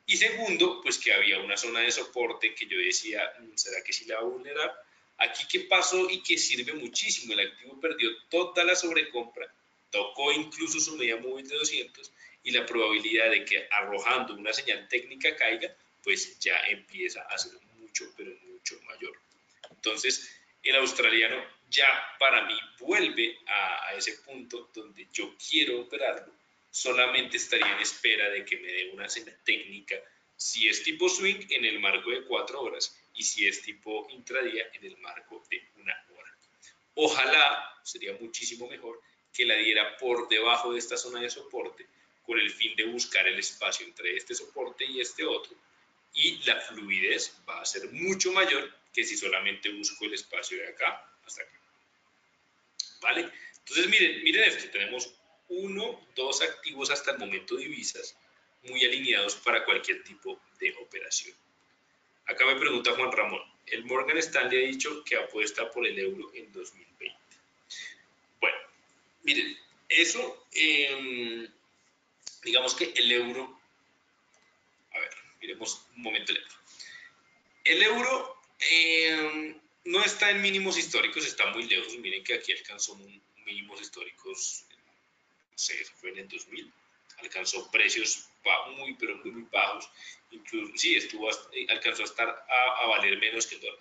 Y segundo, pues que había una zona de soporte que yo decía, mm, ¿será que sí la va a vulnerar? Aquí qué pasó y que sirve muchísimo. El activo perdió toda la sobrecompra, tocó incluso su media móvil de 200 y la probabilidad de que arrojando una señal técnica caiga, pues ya empieza a ser mucho, pero mucho mayor. Entonces, el australiano ya para mí vuelve a, ese punto donde yo quiero operarlo, solamente estaría en espera de que me dé una señal técnica, si es tipo swing en el marco de cuatro horas y si es tipo intradía en el marco de una hora. Ojalá, sería muchísimo mejor, que la diera por debajo de esta zona de soporte con el fin de buscar el espacio entre este soporte y este otro. Y la fluidez va a ser mucho mayor que si solamente busco el espacio de acá hasta acá. ¿Vale? Entonces, miren, miren esto, tenemos uno, dos activos hasta el momento divisas muy alineados para cualquier tipo de operación. Acá me pregunta Juan Ramón, el Morgan Stanley ha dicho que apuesta por el euro en 2020. Miren, eso, em, digamos que el euro, a ver, miremos un momento el euro. El euro em, no está en mínimos históricos, está muy lejos. Miren que aquí alcanzó mínimos históricos, no sé, fue en el 2000. Alcanzó precios muy, pero muy, muy bajos. Incluso, sí, estuvo, eh, alcanzó a estar a, valer menos que el dólar.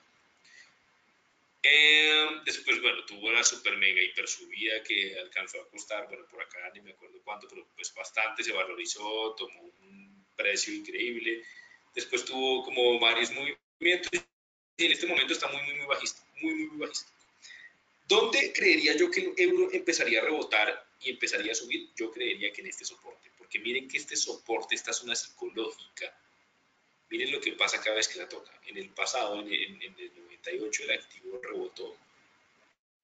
Em, después, bueno, tuvo la super mega hiper subida que alcanzó a costar, bueno, por acá ni me acuerdo cuánto, pero pues bastante se valorizó, tomó un precio increíble. Después tuvo como varios movimientos y en este momento está muy, muy, muy bajista, muy, muy, muy bajista. ¿Dónde creería yo que el euro empezaría a rebotar y empezaría a subir? Yo creería que en este soporte porque miren que este soporte, esta zona psicológica, miren lo que pasa cada vez que la toca. En el pasado, en, el 98, el activo rebotó.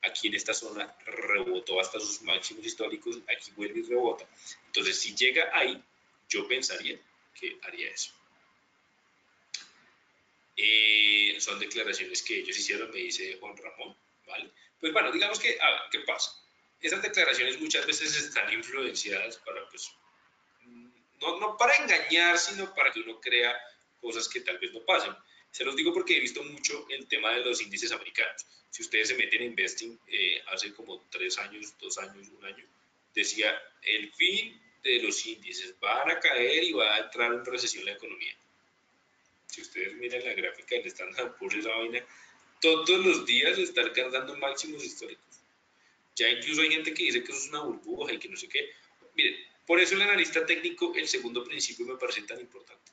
Aquí en esta zona rebotó hasta sus máximos históricos, aquí vuelve y rebota. Entonces, si llega ahí, yo pensaría que haría eso. Eh, son declaraciones que ellos hicieron, me dice Juan Ramón, ¿vale? Pues bueno, digamos que, a ver, ¿qué pasa? Esas declaraciones muchas veces están influenciadas para, pues, no, no para engañar, sino para que uno crea cosas que tal vez no pasen. Se los digo porque he visto mucho el tema de los índices americanos. Si ustedes se meten en Investing eh, hace como tres años, dos años, un año, decía, el fin de los índices van a caer y va a entrar en recesión la economía. Si ustedes miran la gráfica del Standard Poor's, esa vaina, todos los días está alcanzando máximos históricos. Ya incluso hay gente que dice que eso es una burbuja y que no sé qué. Miren, por eso el analista técnico, el segundo principio me parece tan importante.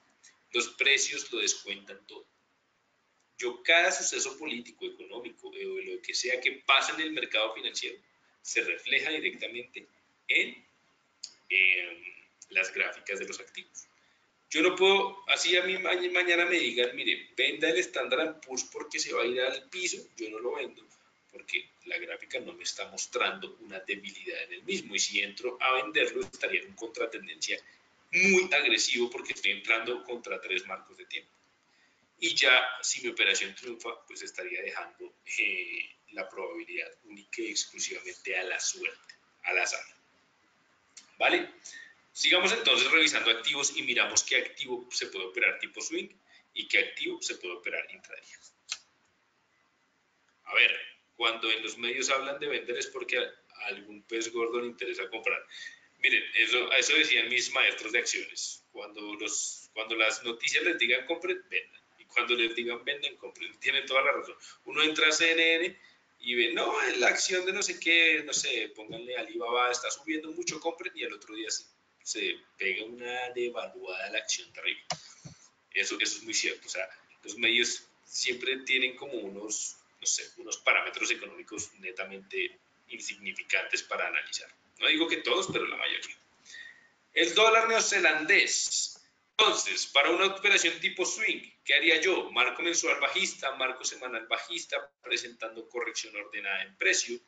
Los precios lo descuentan todo. Yo cada suceso político, económico eh, o lo que sea que pase en el mercado financiero se refleja directamente en, las gráficas de los activos. Yo no puedo, así a mí mañana me digan, mire, venda el Standard Poor's porque se va a ir al piso, yo no lo vendo porque la gráfica no me está mostrando una debilidad en el mismo y si entro a venderlo estaría en un contratendencia muy agresivo porque estoy entrando contra tres marcos de tiempo. Y ya si mi operación triunfa, pues estaría dejando eh, la probabilidad única y exclusivamente a la suerte, al azar. ¿Vale? Sigamos entonces revisando activos y miramos qué activo se puede operar tipo swing y qué activo se puede operar intradía. A ver, cuando en los medios hablan de vender es porque a algún pez gordo le interesa comprar. Miren, eso, eso decían mis maestros de acciones. Cuando, los, cuando las noticias les digan compren, vendan. Cuando les digan venden, compren. Tienen toda la razón. Uno entra a CNN y ve, no, la acción de no sé qué, no sé, pónganle Alibaba, está subiendo mucho, compren, y al otro día se, se pega una devaluada la acción terrible. Eso, eso es muy cierto. O sea, los medios siempre tienen como unos no sé, unos parámetros económicos netamente insignificantes para analizar. No digo que todos, pero la mayoría. El dólar neozelandés. Entonces, para una operación tipo swing, ¿qué haría yo? Marco mensual bajista, marco semanal bajista, presentando corrección ordenada en precio.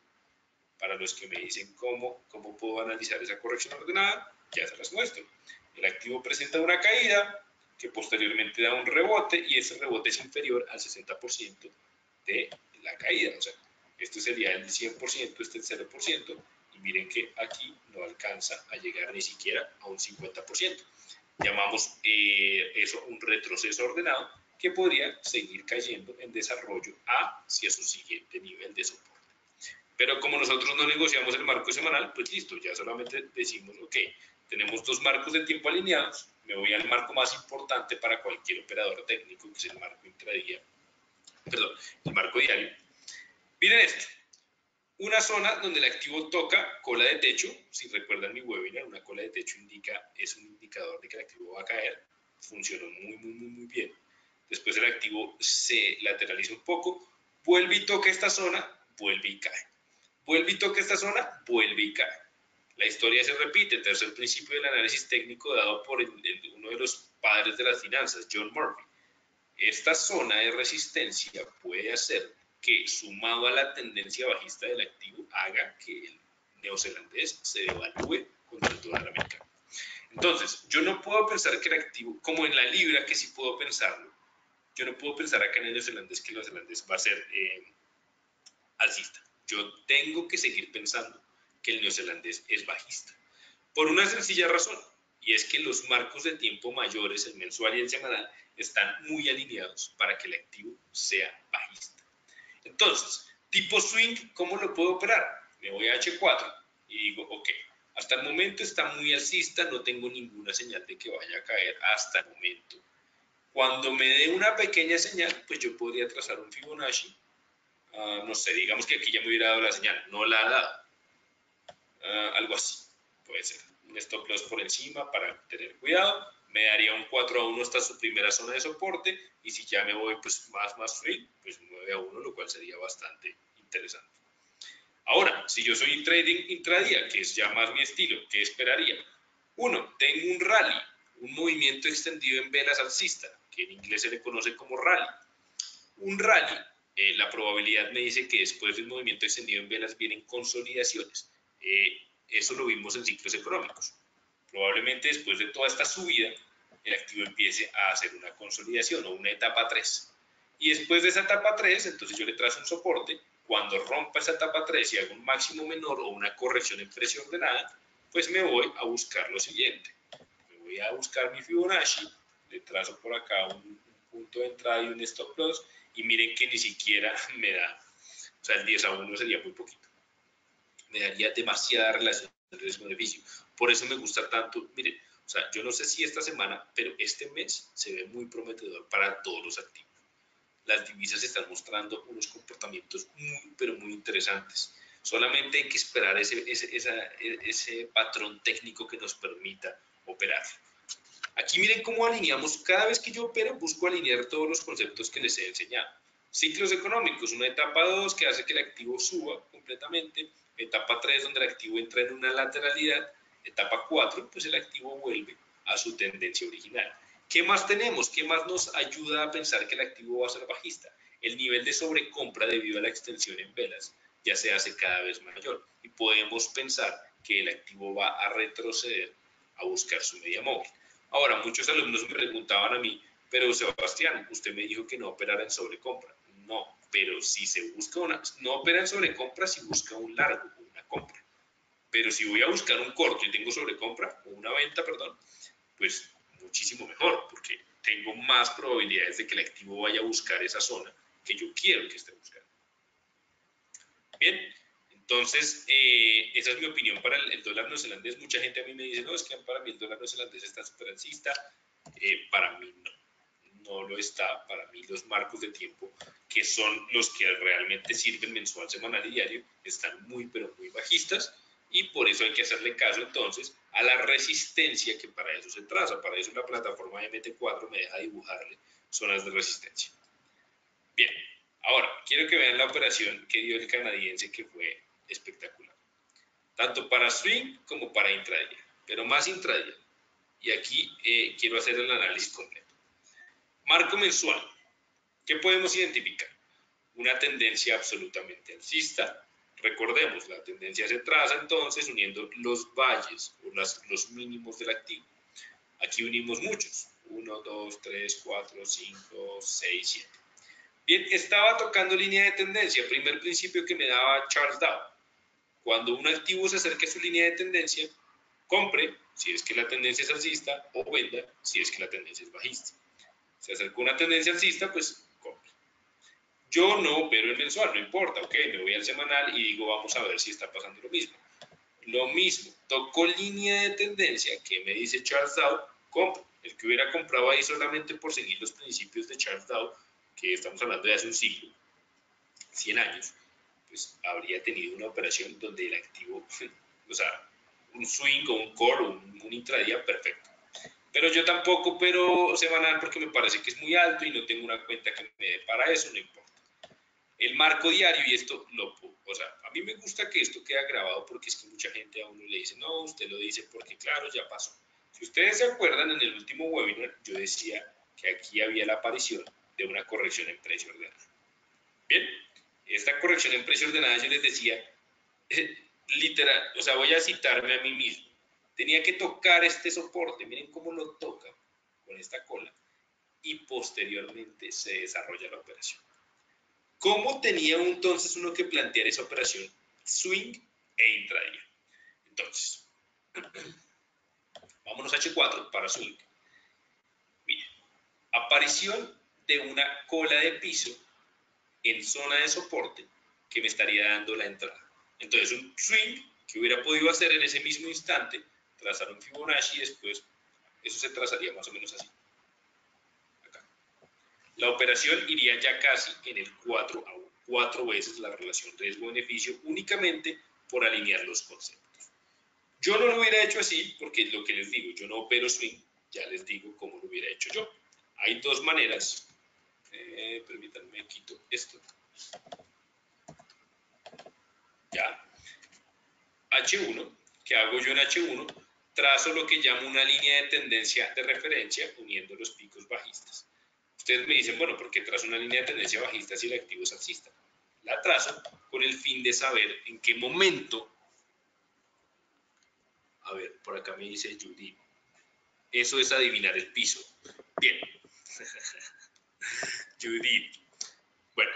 Para los que me dicen cómo, cómo puedo analizar esa corrección ordenada, ya se las muestro. El activo presenta una caída que posteriormente da un rebote y ese rebote es inferior al 60% de la caída. O sea, este sería el 100%, este el 0%, y miren que aquí no alcanza a llegar ni siquiera a un 50%. Llamamos eh, eso un retroceso ordenado que podría seguir cayendo en desarrollo hacia su siguiente nivel de soporte. Pero como nosotros no negociamos el marco semanal, pues listo, ya solamente decimos, ok, tenemos dos marcos de tiempo alineados, me voy al marco más importante para cualquier operador técnico, que es el marco intradía perdón, el marco diario. Miren esto, una zona donde el activo toca cola de techo, si recuerdan mi webinar, una cola de techo indica, es un indicador de que el activo va a caer, funcionó muy, muy, muy, muy bien. Después el activo se lateraliza un poco, vuelve y toca esta zona, vuelve y cae. Vuelve y toca esta zona, vuelve y cae. La historia se repite, tercer principio del análisis técnico dado por uno de los padres de las finanzas, John Murphy. Esta zona de resistencia puede hacer que, sumado a la tendencia bajista del activo, haga que neozelandés se devalúe contra el dólar americano. Entonces, yo no puedo pensar que el activo, como en la libra, que sí puedo pensarlo, yo no puedo pensar acá en el neozelandés que el neozelandés va a ser eh, alcista. Yo tengo que seguir pensando que el neozelandés es bajista. Por una sencilla razón, y es que los marcos de tiempo mayores, el mensual y el semanal, están muy alineados para que el activo sea bajista. Entonces, tipo swing, ¿cómo lo puedo operar? Me voy a H4 y digo, ok, hasta el momento está muy alcista, no tengo ninguna señal de que vaya a caer hasta el momento. Cuando me dé una pequeña señal, pues yo podría trazar un Fibonacci. Ah, no sé, digamos que aquí ya me hubiera dado la señal, no la ha dado. Ah, algo así, puede ser. Un stop loss por encima para tener cuidado. Me daría un 4 a 1 hasta su primera zona de soporte. Y si ya me voy pues más, más free, pues 9 a 1, lo cual sería bastante interesante. Ahora, si yo soy trading intradía, que es ya más mi estilo, ¿qué esperaría? Uno, tengo un rally, un movimiento extendido en velas alcista, que en inglés se le conoce como rally. Un rally, eh, la probabilidad me dice que después del movimiento extendido en velas vienen consolidaciones. Eh, eso lo vimos en ciclos económicos. Probablemente después de toda esta subida, el activo empiece a hacer una consolidación o una etapa 3. Y después de esa etapa 3, entonces yo le trazo un soporte. Cuando rompa esa etapa 3 y hago un máximo menor o una corrección en precio ordenada, pues me voy a buscar lo siguiente. Me voy a buscar mi Fibonacci, le trazo por acá un, punto de entrada y un stop loss y miren que ni siquiera me da, o sea, el 10 a 1 sería muy poquito me daría demasiada relación riesgo-beneficio. Por eso me gusta tanto, mire, o sea, yo no sé si esta semana, pero este mes se ve muy prometedor para todos los activos. Las divisas están mostrando unos comportamientos muy, pero muy interesantes. Solamente hay que esperar ese, ese, ese patrón técnico que nos permita operar. Aquí miren cómo alineamos, cada vez que yo opero busco alinear todos los conceptos que les he enseñado. Ciclos económicos, una etapa 2 que hace que el activo suba completamente, Etapa 3, donde el activo entra en una lateralidad. Etapa 4, pues el activo vuelve a su tendencia original. ¿Qué más tenemos? ¿Qué más nos ayuda a pensar que el activo va a ser bajista? El nivel de sobrecompra debido a la extensión en velas ya se hace cada vez mayor y podemos pensar que el activo va a retroceder a buscar su media móvil. Ahora, muchos alumnos me preguntaban a mí, pero Sebastián, usted me dijo que no operara en sobrecompra. No, pero si se busca una, no opera en sobrecompra si busca un largo o una compra. Pero si voy a buscar un corto y tengo sobrecompra o una venta, perdón, pues muchísimo mejor, porque tengo más probabilidades de que el activo vaya a buscar esa zona que yo quiero que esté buscando. Bien, entonces, eh, esa es mi opinión para el, dólar neozelandés. Mucha gente a mí me dice, no, es que para mí el dólar neozelandés está superancista. Eh, para mí no no lo está para mí los marcos de tiempo que son los que realmente sirven mensual, semanal y diario, están muy pero muy bajistas y por eso hay que hacerle caso entonces a la resistencia que para eso se traza, para eso la plataforma MT4 me deja dibujarle zonas de resistencia. Bien, ahora quiero que vean la operación que dio el canadiense que fue espectacular, tanto para swing como para intradía, pero más intradía. Y aquí eh, quiero hacer el análisis completo. Marco mensual. ¿Qué podemos identificar? Una tendencia absolutamente alcista. Recordemos, la tendencia se traza entonces uniendo los valles o los mínimos del activo. Aquí unimos muchos. 1, 2, 3, 4, 5, 6, 7. Bien, estaba tocando línea de tendencia. Primer principio que me daba Charles Dow. Cuando un activo se acerque a su línea de tendencia, compre si es que la tendencia es alcista o venda si es que la tendencia es bajista se acercó una tendencia alcista, pues compre. Yo no opero el mensual, no importa, ok, me voy al semanal y digo, vamos a ver si está pasando lo mismo. Lo mismo, tocó línea de tendencia, que me dice Charles Dow, compra. El que hubiera comprado ahí solamente por seguir los principios de Charles Dow, que estamos hablando de hace un siglo, 100 años, pues habría tenido una operación donde el activo, o sea, un swing o un core un, un intradía perfecto. Pero yo tampoco pero semanal porque me parece que es muy alto y no tengo una cuenta que me dé para eso, no importa. El marco diario, y esto lo, o sea, a mí me gusta que esto quede grabado porque es que mucha gente a uno le dice, no, usted lo dice porque claro, ya pasó. Si ustedes se acuerdan, en el último webinar yo decía que aquí había la aparición de una corrección en precio ordenada. Bien, esta corrección en precio ordenada yo les decía, literal, o sea, voy a citarme a mí mismo. Tenía que tocar este soporte, miren cómo lo toca con esta cola y posteriormente se desarrolla la operación. ¿Cómo tenía entonces uno que plantear esa operación swing e intradía? Entonces, vámonos a H4 para swing. Miren, aparición de una cola de piso en zona de soporte que me estaría dando la entrada. Entonces, un swing que hubiera podido hacer en ese mismo instante, trazar un Fibonacci después eso se trazaría más o menos así. Acá. La operación iría ya casi en el 4 a 4 veces la relación riesgo-beneficio únicamente por alinear los conceptos. Yo no lo hubiera hecho así porque lo que les digo, yo no opero swing, ya les digo cómo lo hubiera hecho yo. Hay dos maneras. Eh, permítanme, quito esto. Ya. H1, que hago yo en H1, trazo lo que llamo una línea de tendencia de referencia uniendo los picos bajistas. Ustedes me dicen, bueno, ¿por qué trazo una línea de tendencia bajista si el activo es alcista? La trazo con el fin de saber en qué momento, a ver, por acá me dice Judy, eso es adivinar el piso. Bien, Judith, bueno,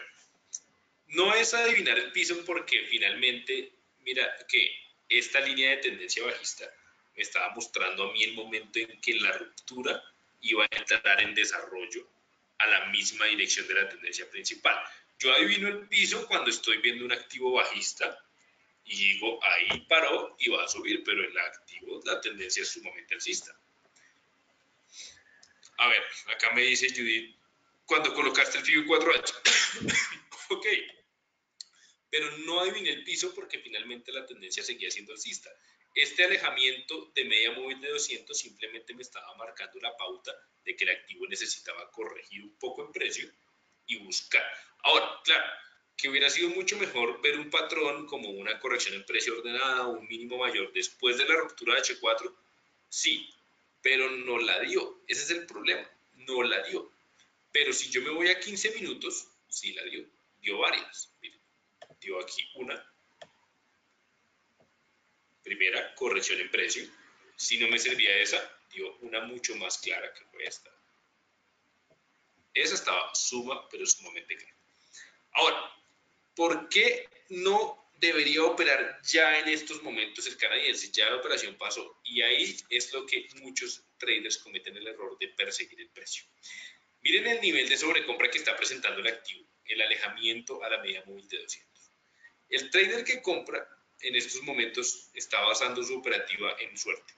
no es adivinar el piso porque finalmente, mira que esta línea de tendencia bajista me estaba mostrando a mí el momento en que la ruptura iba a entrar en desarrollo a la misma dirección de la tendencia principal. Yo adivino el piso cuando estoy viendo un activo bajista y digo, ahí paró y va a subir, pero el activo la tendencia es sumamente alcista. A ver, acá me dice Judith, cuando colocaste el FIBO 4H. ok, pero no adiviné el piso porque finalmente la tendencia seguía siendo alcista. Este alejamiento de media móvil de 200 simplemente me estaba marcando la pauta de que el activo necesitaba corregir un poco en precio y buscar. Ahora, claro, que hubiera sido mucho mejor ver un patrón como una corrección en precio ordenada o un mínimo mayor después de la ruptura de H4, sí, pero no la dio. Ese es el problema, no la dio. Pero si yo me voy a 15 minutos, sí la dio, dio varias. Miren, dio aquí una, primera, corrección en precio. Si no me servía esa, dio una mucho más clara que fue esta. Esa estaba suma, pero sumamente clara. Ahora, ¿por qué no debería operar ya en estos momentos el canadiense? Ya la operación pasó y ahí es lo que muchos traders cometen el error de perseguir el precio. Miren el nivel de sobrecompra que está presentando el activo, el alejamiento a la media móvil de 200. El trader que compra en estos momentos está basando su operativa en suerte.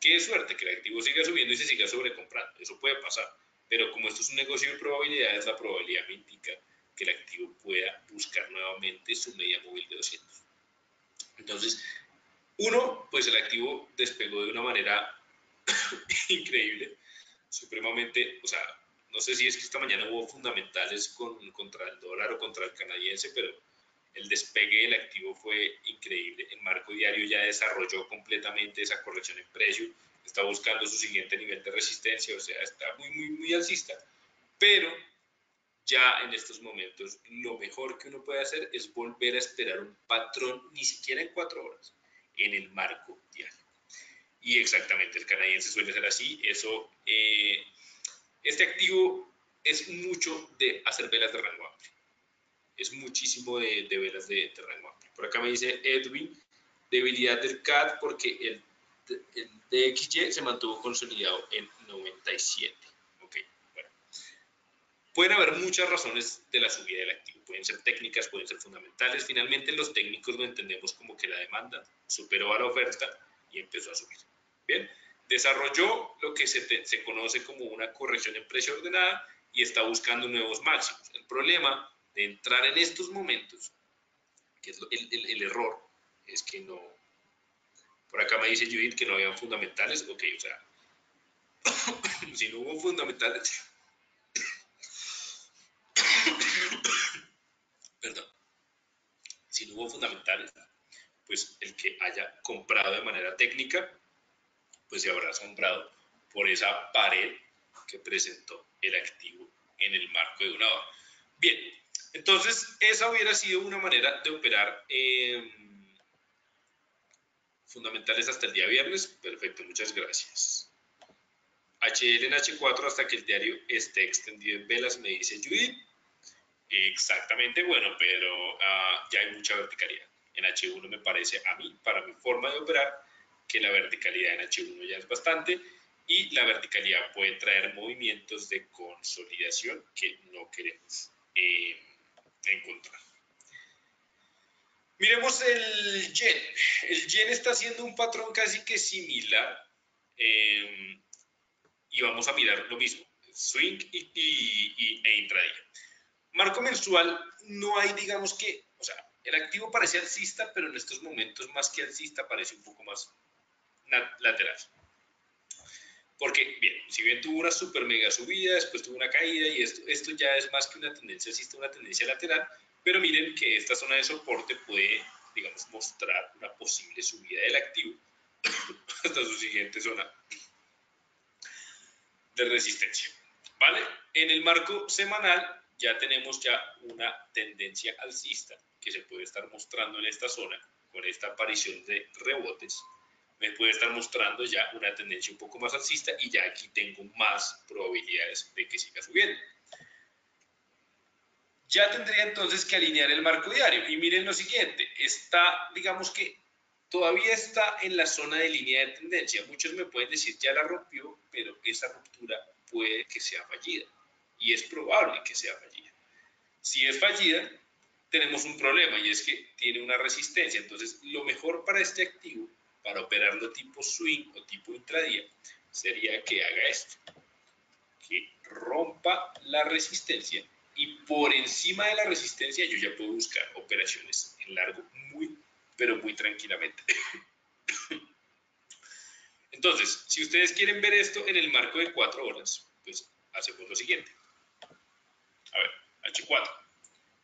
¿Qué suerte? Que el activo siga subiendo y se siga sobrecomprando. Eso puede pasar. Pero como esto es un negocio de probabilidades, la probabilidad me indica que el activo pueda buscar nuevamente su media móvil de 200. Entonces, uno, pues el activo despegó de una manera increíble, supremamente, o sea, no sé si es que esta mañana hubo fundamentales con, contra el dólar o contra el canadiense, pero el despegue del activo fue increíble. El marco diario ya desarrolló completamente esa corrección en precio, está buscando su siguiente nivel de resistencia, o sea, está muy, muy, muy alcista. Pero ya en estos momentos lo mejor que uno puede hacer es volver a esperar un patrón, ni siquiera en cuatro horas, en el marco diario. Y exactamente, el canadiense suele ser así. Eso, eh, este activo es mucho de hacer velas de rango amplio es muchísimo de, velas de, terreno amplio. Por acá me dice Edwin, debilidad del CAD porque el, el DXY se mantuvo consolidado en 97. Ok, bueno. Pueden haber muchas razones de la subida del activo. Pueden ser técnicas, pueden ser fundamentales. Finalmente los técnicos lo entendemos como que la demanda superó a la oferta y empezó a subir. Bien, desarrolló lo que se, se conoce como una corrección en precio ordenada y está buscando nuevos máximos. El problema entrar en estos momentos, que es el, error, es que no, por acá me dice Judith que no habían fundamentales, ok, o sea, si no hubo fundamentales, perdón, si no hubo fundamentales, pues el que haya comprado de manera técnica, pues se habrá asombrado por esa pared que presentó el activo en el marco de una hora. Bien, entonces, esa hubiera sido una manera de operar em, fundamentales hasta el día viernes. Perfecto, muchas gracias. HL en H4 hasta que el diario esté extendido en velas, me dice Judith. Exactamente, bueno, pero ah, ya hay mucha verticalidad. En H1 me parece a mí, para mi forma de operar, que la verticalidad en H1 ya es bastante y la verticalidad puede traer movimientos de consolidación que no queremos eh, encontrar. Miremos el yen. El yen está haciendo un patrón casi que similar em, y vamos a mirar lo mismo, swing y, e intradía. Marco mensual no hay, digamos que, o sea, el activo parece alcista, pero en estos momentos más que alcista parece un poco más lateral. Porque, bien, si bien tuvo una super mega subida, después tuvo una caída y esto, esto ya es más que una tendencia alcista, una tendencia lateral, pero miren que esta zona de soporte puede, digamos, mostrar una posible subida del activo hasta su siguiente zona de resistencia. ¿Vale? En el marco semanal ya tenemos ya una tendencia alcista que se puede estar mostrando en esta zona con esta aparición de rebotes me puede estar mostrando ya una tendencia un poco más alcista y ya aquí tengo más probabilidades de que siga subiendo. Ya tendría entonces que alinear el marco diario. Y miren lo siguiente, está, digamos que todavía está en la zona de línea de tendencia. Muchos me pueden decir, ya la rompió, pero esa ruptura puede que sea fallida. Y es probable que sea fallida. Si es fallida, tenemos un problema y es que tiene una resistencia. Entonces, lo mejor para este activo para operarlo tipo swing o tipo intradía sería que haga esto, que rompa la resistencia y por encima de la resistencia yo ya puedo buscar operaciones en largo muy, pero muy tranquilamente. Entonces, si ustedes quieren ver esto en el marco de cuatro horas, pues hacemos lo siguiente. A ver, H4.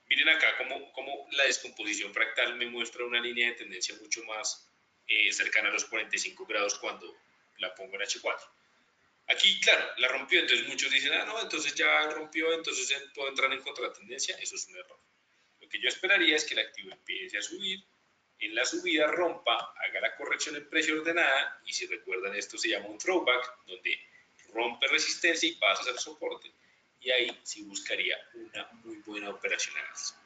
Miren acá cómo, cómo la descomposición fractal me muestra una línea de tendencia mucho más eh, cercana a los 45 grados cuando la pongo en H4. Aquí, claro, la rompió, entonces muchos dicen, ah, no, entonces ya rompió, entonces puedo entrar en contratendencia. Eso es un error. Lo que yo esperaría es que el activo empiece a subir, en la subida rompa, haga la corrección en precio ordenada, y si recuerdan, esto se llama un throwback, donde rompe resistencia y pasa a ser soporte, y ahí sí buscaría una muy buena operación alza.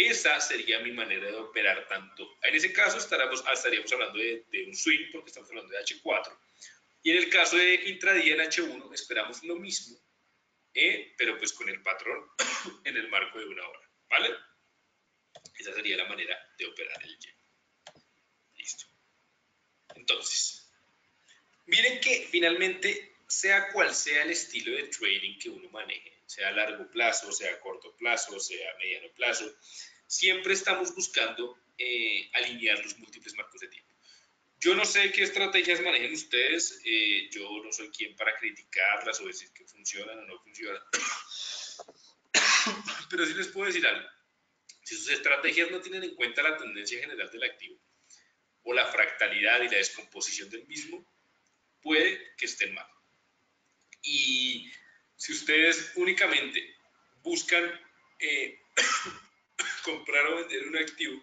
Esa sería mi manera de operar tanto. En ese caso estaríamos, estaríamos hablando de, un swing porque estamos hablando de H4. Y en el caso de intradía en H1 esperamos lo mismo, eh, pero pues con el patrón en el marco de una hora. ¿Vale? Esa sería la manera de operar el yen. Listo. Entonces, miren que finalmente, sea cual sea el estilo de trading que uno maneje, sea a largo plazo, sea a corto plazo, sea a mediano plazo, siempre estamos buscando eh, alinear los múltiples marcos de tiempo. Yo no sé qué estrategias manejen ustedes, eh, yo no soy quien para criticarlas o decir que funcionan o no funcionan, pero sí les puedo decir algo. Si sus estrategias no tienen en cuenta la tendencia general del activo o la fractalidad y la descomposición del mismo, puede que estén mal. Y si ustedes únicamente buscan eh, comprar o vender un activo,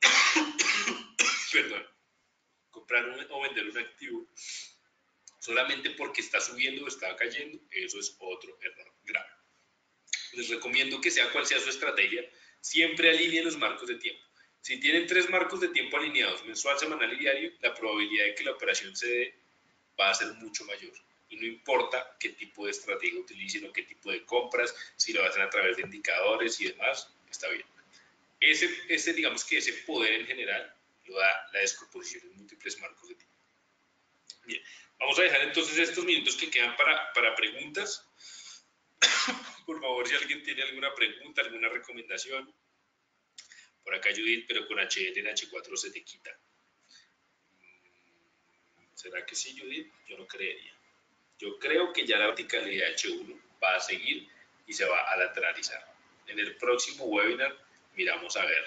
perdón, comprar o vender un activo solamente porque está subiendo o está cayendo, eso es otro error grave. Les recomiendo que sea cual sea su estrategia, siempre alineen los marcos de tiempo. Si tienen tres marcos de tiempo alineados, mensual, semanal y diario, la probabilidad de que la operación se dé va a ser mucho mayor y no importa qué tipo de estrategia utilicen o qué tipo de compras, si lo hacen a través de indicadores y demás, está bien. Ese, ese digamos que ese poder en general lo da la descomposición en múltiples marcos de tiempo. Bien, vamos a dejar entonces estos minutos que quedan para, para preguntas. Por favor, si alguien tiene alguna pregunta, alguna recomendación. Por acá Judith, pero con HL en H4 se te quita. ¿Será que sí, Judith? Yo no creería. Yo creo que ya la verticalidad H1 va a seguir y se va a lateralizar. En el próximo webinar miramos a ver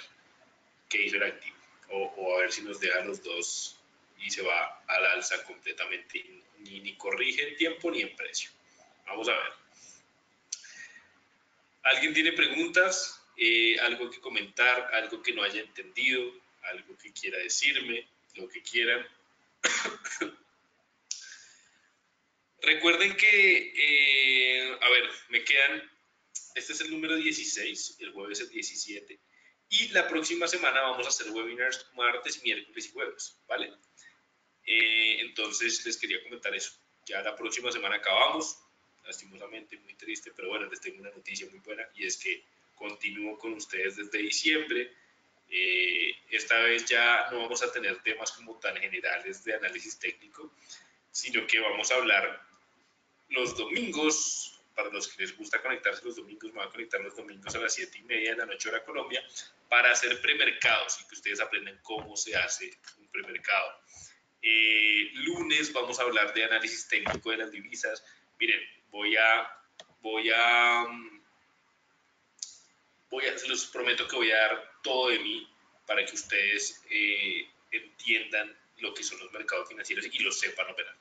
qué hizo el activo o, a ver si nos deja los dos y se va al alza completamente, ni, ni corrige en tiempo ni en precio. Vamos a ver. ¿Alguien tiene preguntas? Eh, ¿Algo que comentar? ¿Algo que no haya entendido? ¿Algo que quiera decirme? lo que quieran. Recuerden que, eh, a ver, me quedan, este es el número 16, el jueves es 17, y la próxima semana vamos a hacer webinars martes, miércoles y jueves, ¿vale? Eh, entonces les quería comentar eso. Ya la próxima semana acabamos, lastimosamente, muy triste, pero bueno, les tengo una noticia muy buena y es que continúo con ustedes desde diciembre. Eh, esta vez ya no vamos a tener temas como tan generales de análisis técnico, sino que vamos a hablar los domingos, para los que les gusta conectarse los domingos, me voy a conectar los domingos a las 7 y media de la noche hora Colombia para hacer premercados y que ustedes aprenden cómo se hace un premercado. Eh, lunes vamos a hablar de análisis técnico de las divisas. Miren, voy a, voy a, voy a, se los prometo que voy a dar todo de mí para que ustedes eh, entiendan lo que son los mercados financieros y lo sepan operar.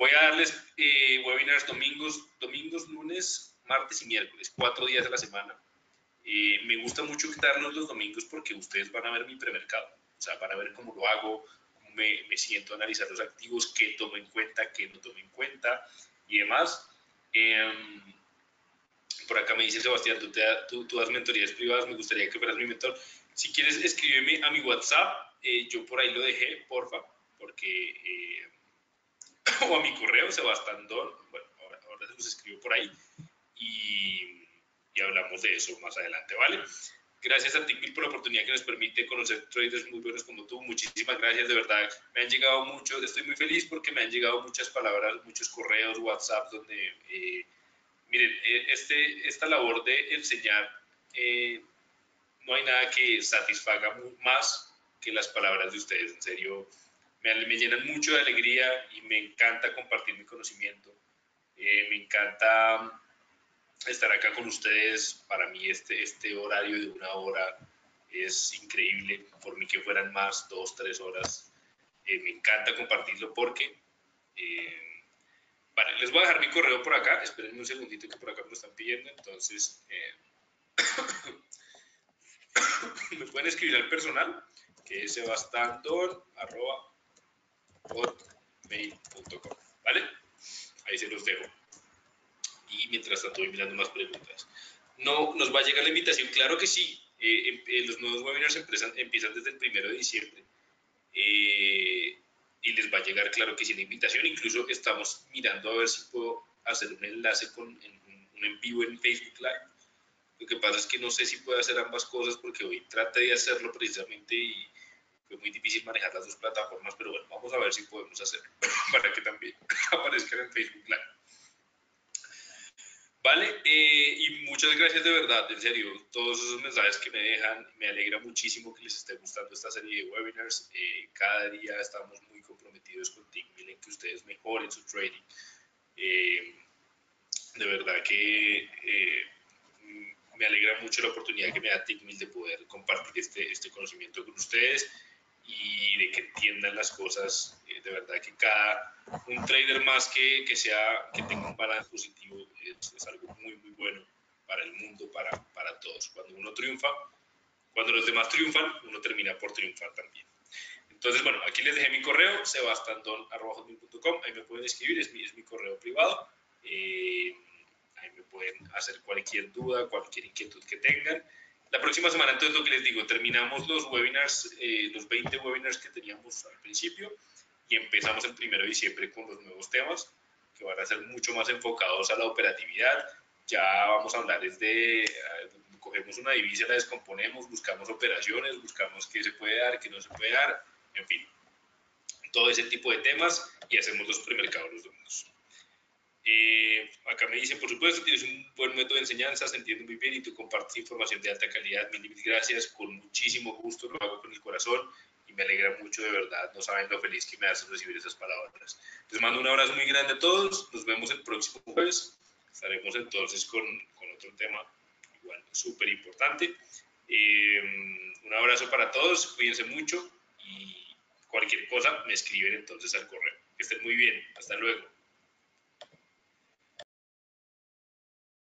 Voy a darles eh, webinars domingos, domingos, lunes, martes y miércoles, cuatro días a la semana. Eh, me gusta mucho darlos los domingos porque ustedes van a ver mi premercado, o sea, van a ver cómo lo hago, cómo me, me siento a analizar los activos, qué tomo en cuenta, qué no tomo en cuenta y demás. Em, por acá me dice Sebastián, tú, te, tú, tú, das mentorías privadas, me gustaría que fueras mi mentor. Si quieres, escríbeme a mi WhatsApp, eh, yo por ahí lo dejé, porfa, porque o a mi correo, Sebastián Don, bueno, ahora, se los escribo por ahí y, y, hablamos de eso más adelante, ¿vale? Gracias a TICMIL por la oportunidad que nos permite conocer traders muy buenos como tú. Muchísimas gracias, de verdad. Me han llegado muchos, estoy muy feliz porque me han llegado muchas palabras, muchos correos, WhatsApp, donde, eh, miren, e, este, esta labor de enseñar, eh, no hay nada que satisfaga más que las palabras de ustedes. En serio, me, llenan mucho de alegría y me encanta compartir mi conocimiento. Eh, me encanta estar acá con ustedes. Para mí este, este horario de una hora es increíble. Por mí que fueran más, dos, tres horas. Eh, me encanta compartirlo porque... Eh, vale, les voy a dejar mi correo por acá. Esperen un segundito que por acá me lo están pidiendo. Entonces, me pueden escribir al personal, que es sebastandor, arroba, hotmail.com. ¿Vale? Ahí se los dejo. Y mientras tanto voy mirando más preguntas. No, ¿Nos va a llegar la invitación? Claro que sí. Eh, em, eh, los nuevos webinars empiezan, desde el primero de diciembre. Eh, y les va a llegar, claro que sí, la invitación. Incluso estamos mirando a ver si puedo hacer un enlace con un en vivo en Facebook Live. Lo que pasa es que no sé si puedo hacer ambas cosas porque hoy traté de hacerlo precisamente y fue muy difícil manejar las dos plataformas, pero bueno, vamos a ver si podemos hacerlo para que también aparezcan en Facebook Live. Vale, eh, y muchas gracias de verdad, en serio, todos esos mensajes que me dejan, me alegra muchísimo que les esté gustando esta serie de webinars. Eh, cada día estamos muy comprometidos con TICMIL en que ustedes mejoren su trading. Eh, de verdad que me alegra mucho la oportunidad que me da TICMIL de poder compartir este, este conocimiento con ustedes y de que entiendan las cosas. Eh, de verdad que cada un trader más que, que, sea, que tenga un balance positivo es, es, algo muy, muy bueno para el mundo, para, para todos. Cuando uno triunfa, cuando los demás triunfan, uno termina por triunfar también. Entonces, bueno, aquí les dejé mi correo, sebastandon.com, ahí me pueden escribir, es mi, es mi correo privado. Eh, ahí me pueden hacer cualquier duda, cualquier inquietud que tengan. La próxima semana, entonces, lo que les digo, terminamos los webinars, eh, los 20 webinars que teníamos al principio y empezamos el primero de diciembre con los nuevos temas que van a ser mucho más enfocados a la operatividad. Ya vamos a hablar desde, eh, cogemos una divisa, la descomponemos, buscamos operaciones, buscamos qué se puede dar, qué no se puede dar, en fin, todo ese tipo de temas y hacemos los premercados los domingos. Eh, acá me dicen, por supuesto, tienes un buen método de enseñanza, se entiende muy bien y tú compartes información de alta calidad. Mil, mil gracias, con muchísimo gusto, lo hago con el corazón y me alegra mucho de verdad. No saben lo feliz que me hace recibir esas palabras. Les mando un abrazo muy grande a todos. Nos vemos el próximo jueves. Estaremos entonces con, con otro tema igual súper importante. Eh, un abrazo para todos, cuídense mucho y cualquier cosa me escriben entonces al correo. Que estén muy bien. Hasta luego.